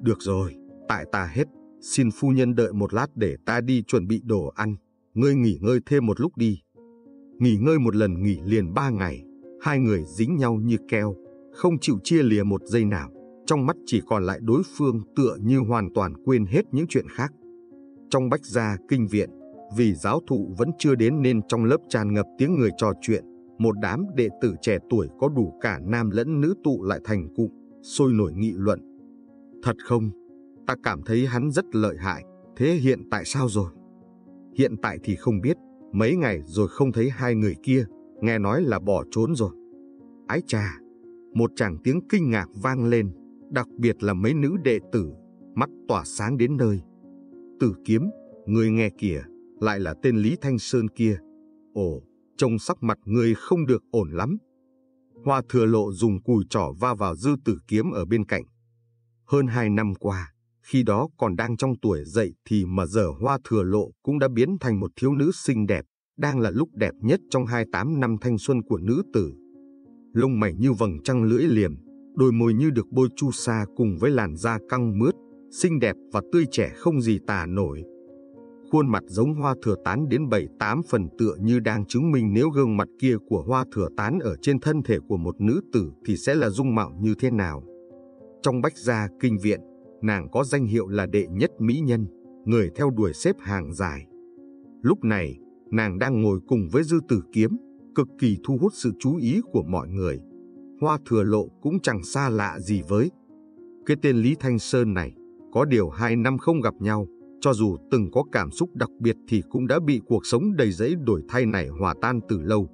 Được rồi, tại ta hết. Xin phu nhân đợi một lát để ta đi chuẩn bị đồ ăn. Ngươi nghỉ ngơi thêm một lúc đi. Nghỉ ngơi một lần nghỉ liền ba ngày. Hai người dính nhau như keo, không chịu chia lìa một giây nào. Trong mắt chỉ còn lại đối phương tựa như hoàn toàn quên hết những chuyện khác. Trong bách gia kinh viện, vì giáo thụ vẫn chưa đến nên trong lớp tràn ngập tiếng người trò chuyện. Một đám đệ tử trẻ tuổi có đủ cả nam lẫn nữ tụ lại thành cụm, sôi nổi nghị luận. Thật không? Ta cảm thấy hắn rất lợi hại, thế hiện tại sao rồi? hiện tại thì không biết, mấy ngày rồi không thấy hai người kia, nghe nói là bỏ trốn rồi. Ái trà, một chàng tiếng kinh ngạc vang lên, đặc biệt là mấy nữ đệ tử, mắt tỏa sáng đến nơi. Tử kiếm, người nghe kìa, lại là tên Lý Thanh Sơn kia. Ồ, trông sắc mặt người không được ổn lắm. Hoa thừa lộ dùng cùi trỏ va vào dư tử kiếm ở bên cạnh. Hơn hai năm qua, khi đó còn đang trong tuổi dậy thì mà giờ hoa thừa lộ cũng đã biến thành một thiếu nữ xinh đẹp, đang là lúc đẹp nhất trong hai tám năm thanh xuân của nữ tử. Lông mày như vầng trăng lưỡi liềm, đôi môi như được bôi chu sa cùng với làn da căng mướt, xinh đẹp và tươi trẻ không gì tả nổi. Khuôn mặt giống hoa thừa tán đến bảy tám phần tựa như đang chứng minh nếu gương mặt kia của hoa thừa tán ở trên thân thể của một nữ tử thì sẽ là dung mạo như thế nào. Trong bách gia kinh viện, nàng có danh hiệu là đệ nhất mỹ nhân, người theo đuổi xếp hàng dài. Lúc này, nàng đang ngồi cùng với dư tử kiếm, cực kỳ thu hút sự chú ý của mọi người. Hoa thừa lộ cũng chẳng xa lạ gì với. Cái tên Lý Thanh Sơn này, có điều hai năm không gặp nhau, cho dù từng có cảm xúc đặc biệt thì cũng đã bị cuộc sống đầy giấy đổi thay này hòa tan từ lâu.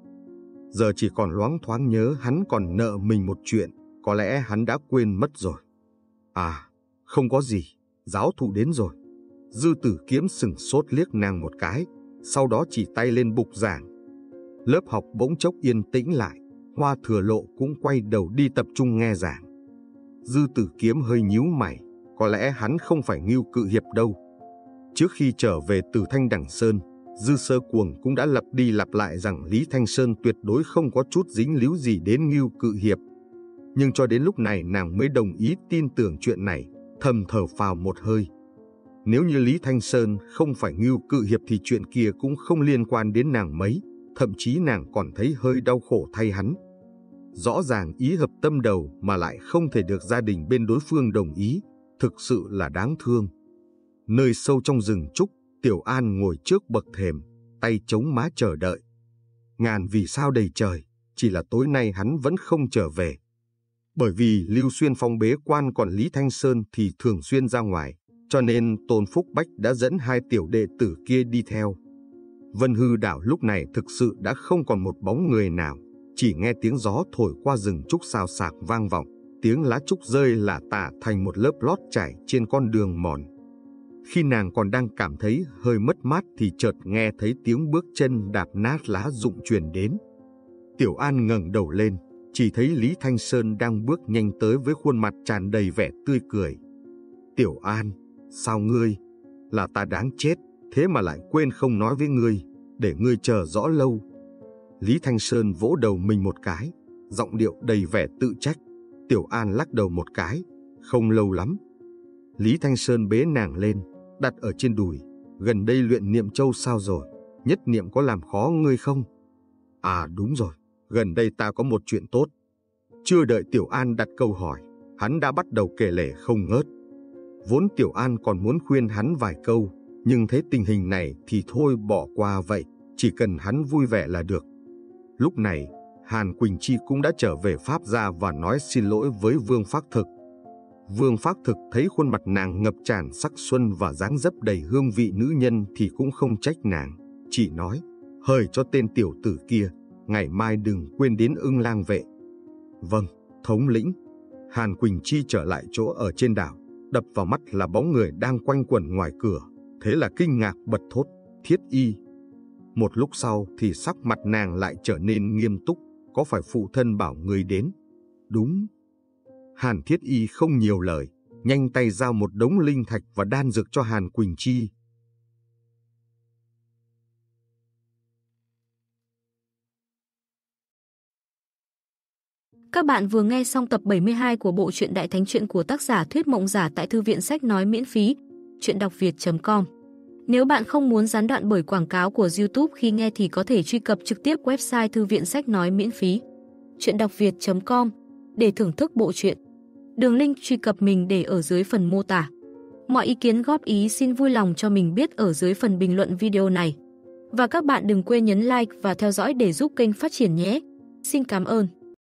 Giờ chỉ còn loáng thoáng nhớ hắn còn nợ mình một chuyện, có lẽ hắn đã quên mất rồi. À, không có gì, giáo thụ đến rồi. Dư tử kiếm sừng sốt liếc nàng một cái, sau đó chỉ tay lên bục giảng. Lớp học bỗng chốc yên tĩnh lại, hoa thừa lộ cũng quay đầu đi tập trung nghe giảng. Dư tử kiếm hơi nhíu mày, có lẽ hắn không phải nghiêu cự hiệp đâu. Trước khi trở về từ Thanh đẳng Sơn, Dư Sơ Cuồng cũng đã lặp đi lặp lại rằng Lý Thanh Sơn tuyệt đối không có chút dính líu gì đến nghiêu cự hiệp. Nhưng cho đến lúc này nàng mới đồng ý tin tưởng chuyện này, thầm thở phào một hơi. Nếu như Lý Thanh Sơn không phải ngưu cự hiệp thì chuyện kia cũng không liên quan đến nàng mấy, thậm chí nàng còn thấy hơi đau khổ thay hắn. Rõ ràng ý hợp tâm đầu mà lại không thể được gia đình bên đối phương đồng ý, thực sự là đáng thương. Nơi sâu trong rừng trúc, Tiểu An ngồi trước bậc thềm, tay chống má chờ đợi. Ngàn vì sao đầy trời, chỉ là tối nay hắn vẫn không trở về. Bởi vì Lưu Xuyên Phong bế quan còn Lý Thanh Sơn thì thường xuyên ra ngoài, cho nên Tôn Phúc Bách đã dẫn hai tiểu đệ tử kia đi theo. Vân Hư đảo lúc này thực sự đã không còn một bóng người nào, chỉ nghe tiếng gió thổi qua rừng trúc xào xạc vang vọng, tiếng lá trúc rơi là tả thành một lớp lót chảy trên con đường mòn. Khi nàng còn đang cảm thấy hơi mất mát thì chợt nghe thấy tiếng bước chân đạp nát lá rụng truyền đến. Tiểu An ngẩng đầu lên, chỉ thấy Lý Thanh Sơn đang bước nhanh tới với khuôn mặt tràn đầy vẻ tươi cười. Tiểu An, sao ngươi? Là ta đáng chết, thế mà lại quên không nói với ngươi, để ngươi chờ rõ lâu. Lý Thanh Sơn vỗ đầu mình một cái, giọng điệu đầy vẻ tự trách. Tiểu An lắc đầu một cái, không lâu lắm. Lý Thanh Sơn bế nàng lên, đặt ở trên đùi. Gần đây luyện niệm châu sao rồi? Nhất niệm có làm khó ngươi không? À đúng rồi, gần đây ta có một chuyện tốt. Chưa đợi Tiểu An đặt câu hỏi, hắn đã bắt đầu kể lể không ngớt. Vốn Tiểu An còn muốn khuyên hắn vài câu, nhưng thấy tình hình này thì thôi bỏ qua vậy, chỉ cần hắn vui vẻ là được. Lúc này, Hàn Quỳnh Chi cũng đã trở về Pháp gia và nói xin lỗi với Vương Phác Thực. Vương Phác Thực thấy khuôn mặt nàng ngập tràn sắc xuân và dáng dấp đầy hương vị nữ nhân thì cũng không trách nàng, chỉ nói, hời cho tên tiểu tử kia, ngày mai đừng quên đến ưng lang vệ. Vâng, thống lĩnh. Hàn Quỳnh Chi trở lại chỗ ở trên đảo, đập vào mắt là bóng người đang quanh quẩn ngoài cửa, thế là kinh ngạc bật thốt, thiết y. Một lúc sau thì sắc mặt nàng lại trở nên nghiêm túc, có phải phụ thân bảo người đến? Đúng. Hàn thiết y không nhiều lời, nhanh tay giao một đống linh thạch và đan dược cho Hàn Quỳnh Chi, Các bạn vừa nghe xong tập 72 của bộ truyện Đại Thánh Truyện của tác giả Thuyết Mộng Giả tại Thư viện Sách Nói miễn phí, chuyện đọc việt.com. Nếu bạn không muốn gián đoạn bởi quảng cáo của YouTube khi nghe thì có thể truy cập trực tiếp website Thư viện Sách Nói miễn phí, chuyện đọc việt.com để thưởng thức bộ truyện. Đường link truy cập mình để ở dưới phần mô tả. Mọi ý kiến góp ý xin vui lòng cho mình biết ở dưới phần bình luận video này. Và các bạn đừng quên nhấn like và theo dõi để giúp kênh phát triển nhé. Xin cảm ơn.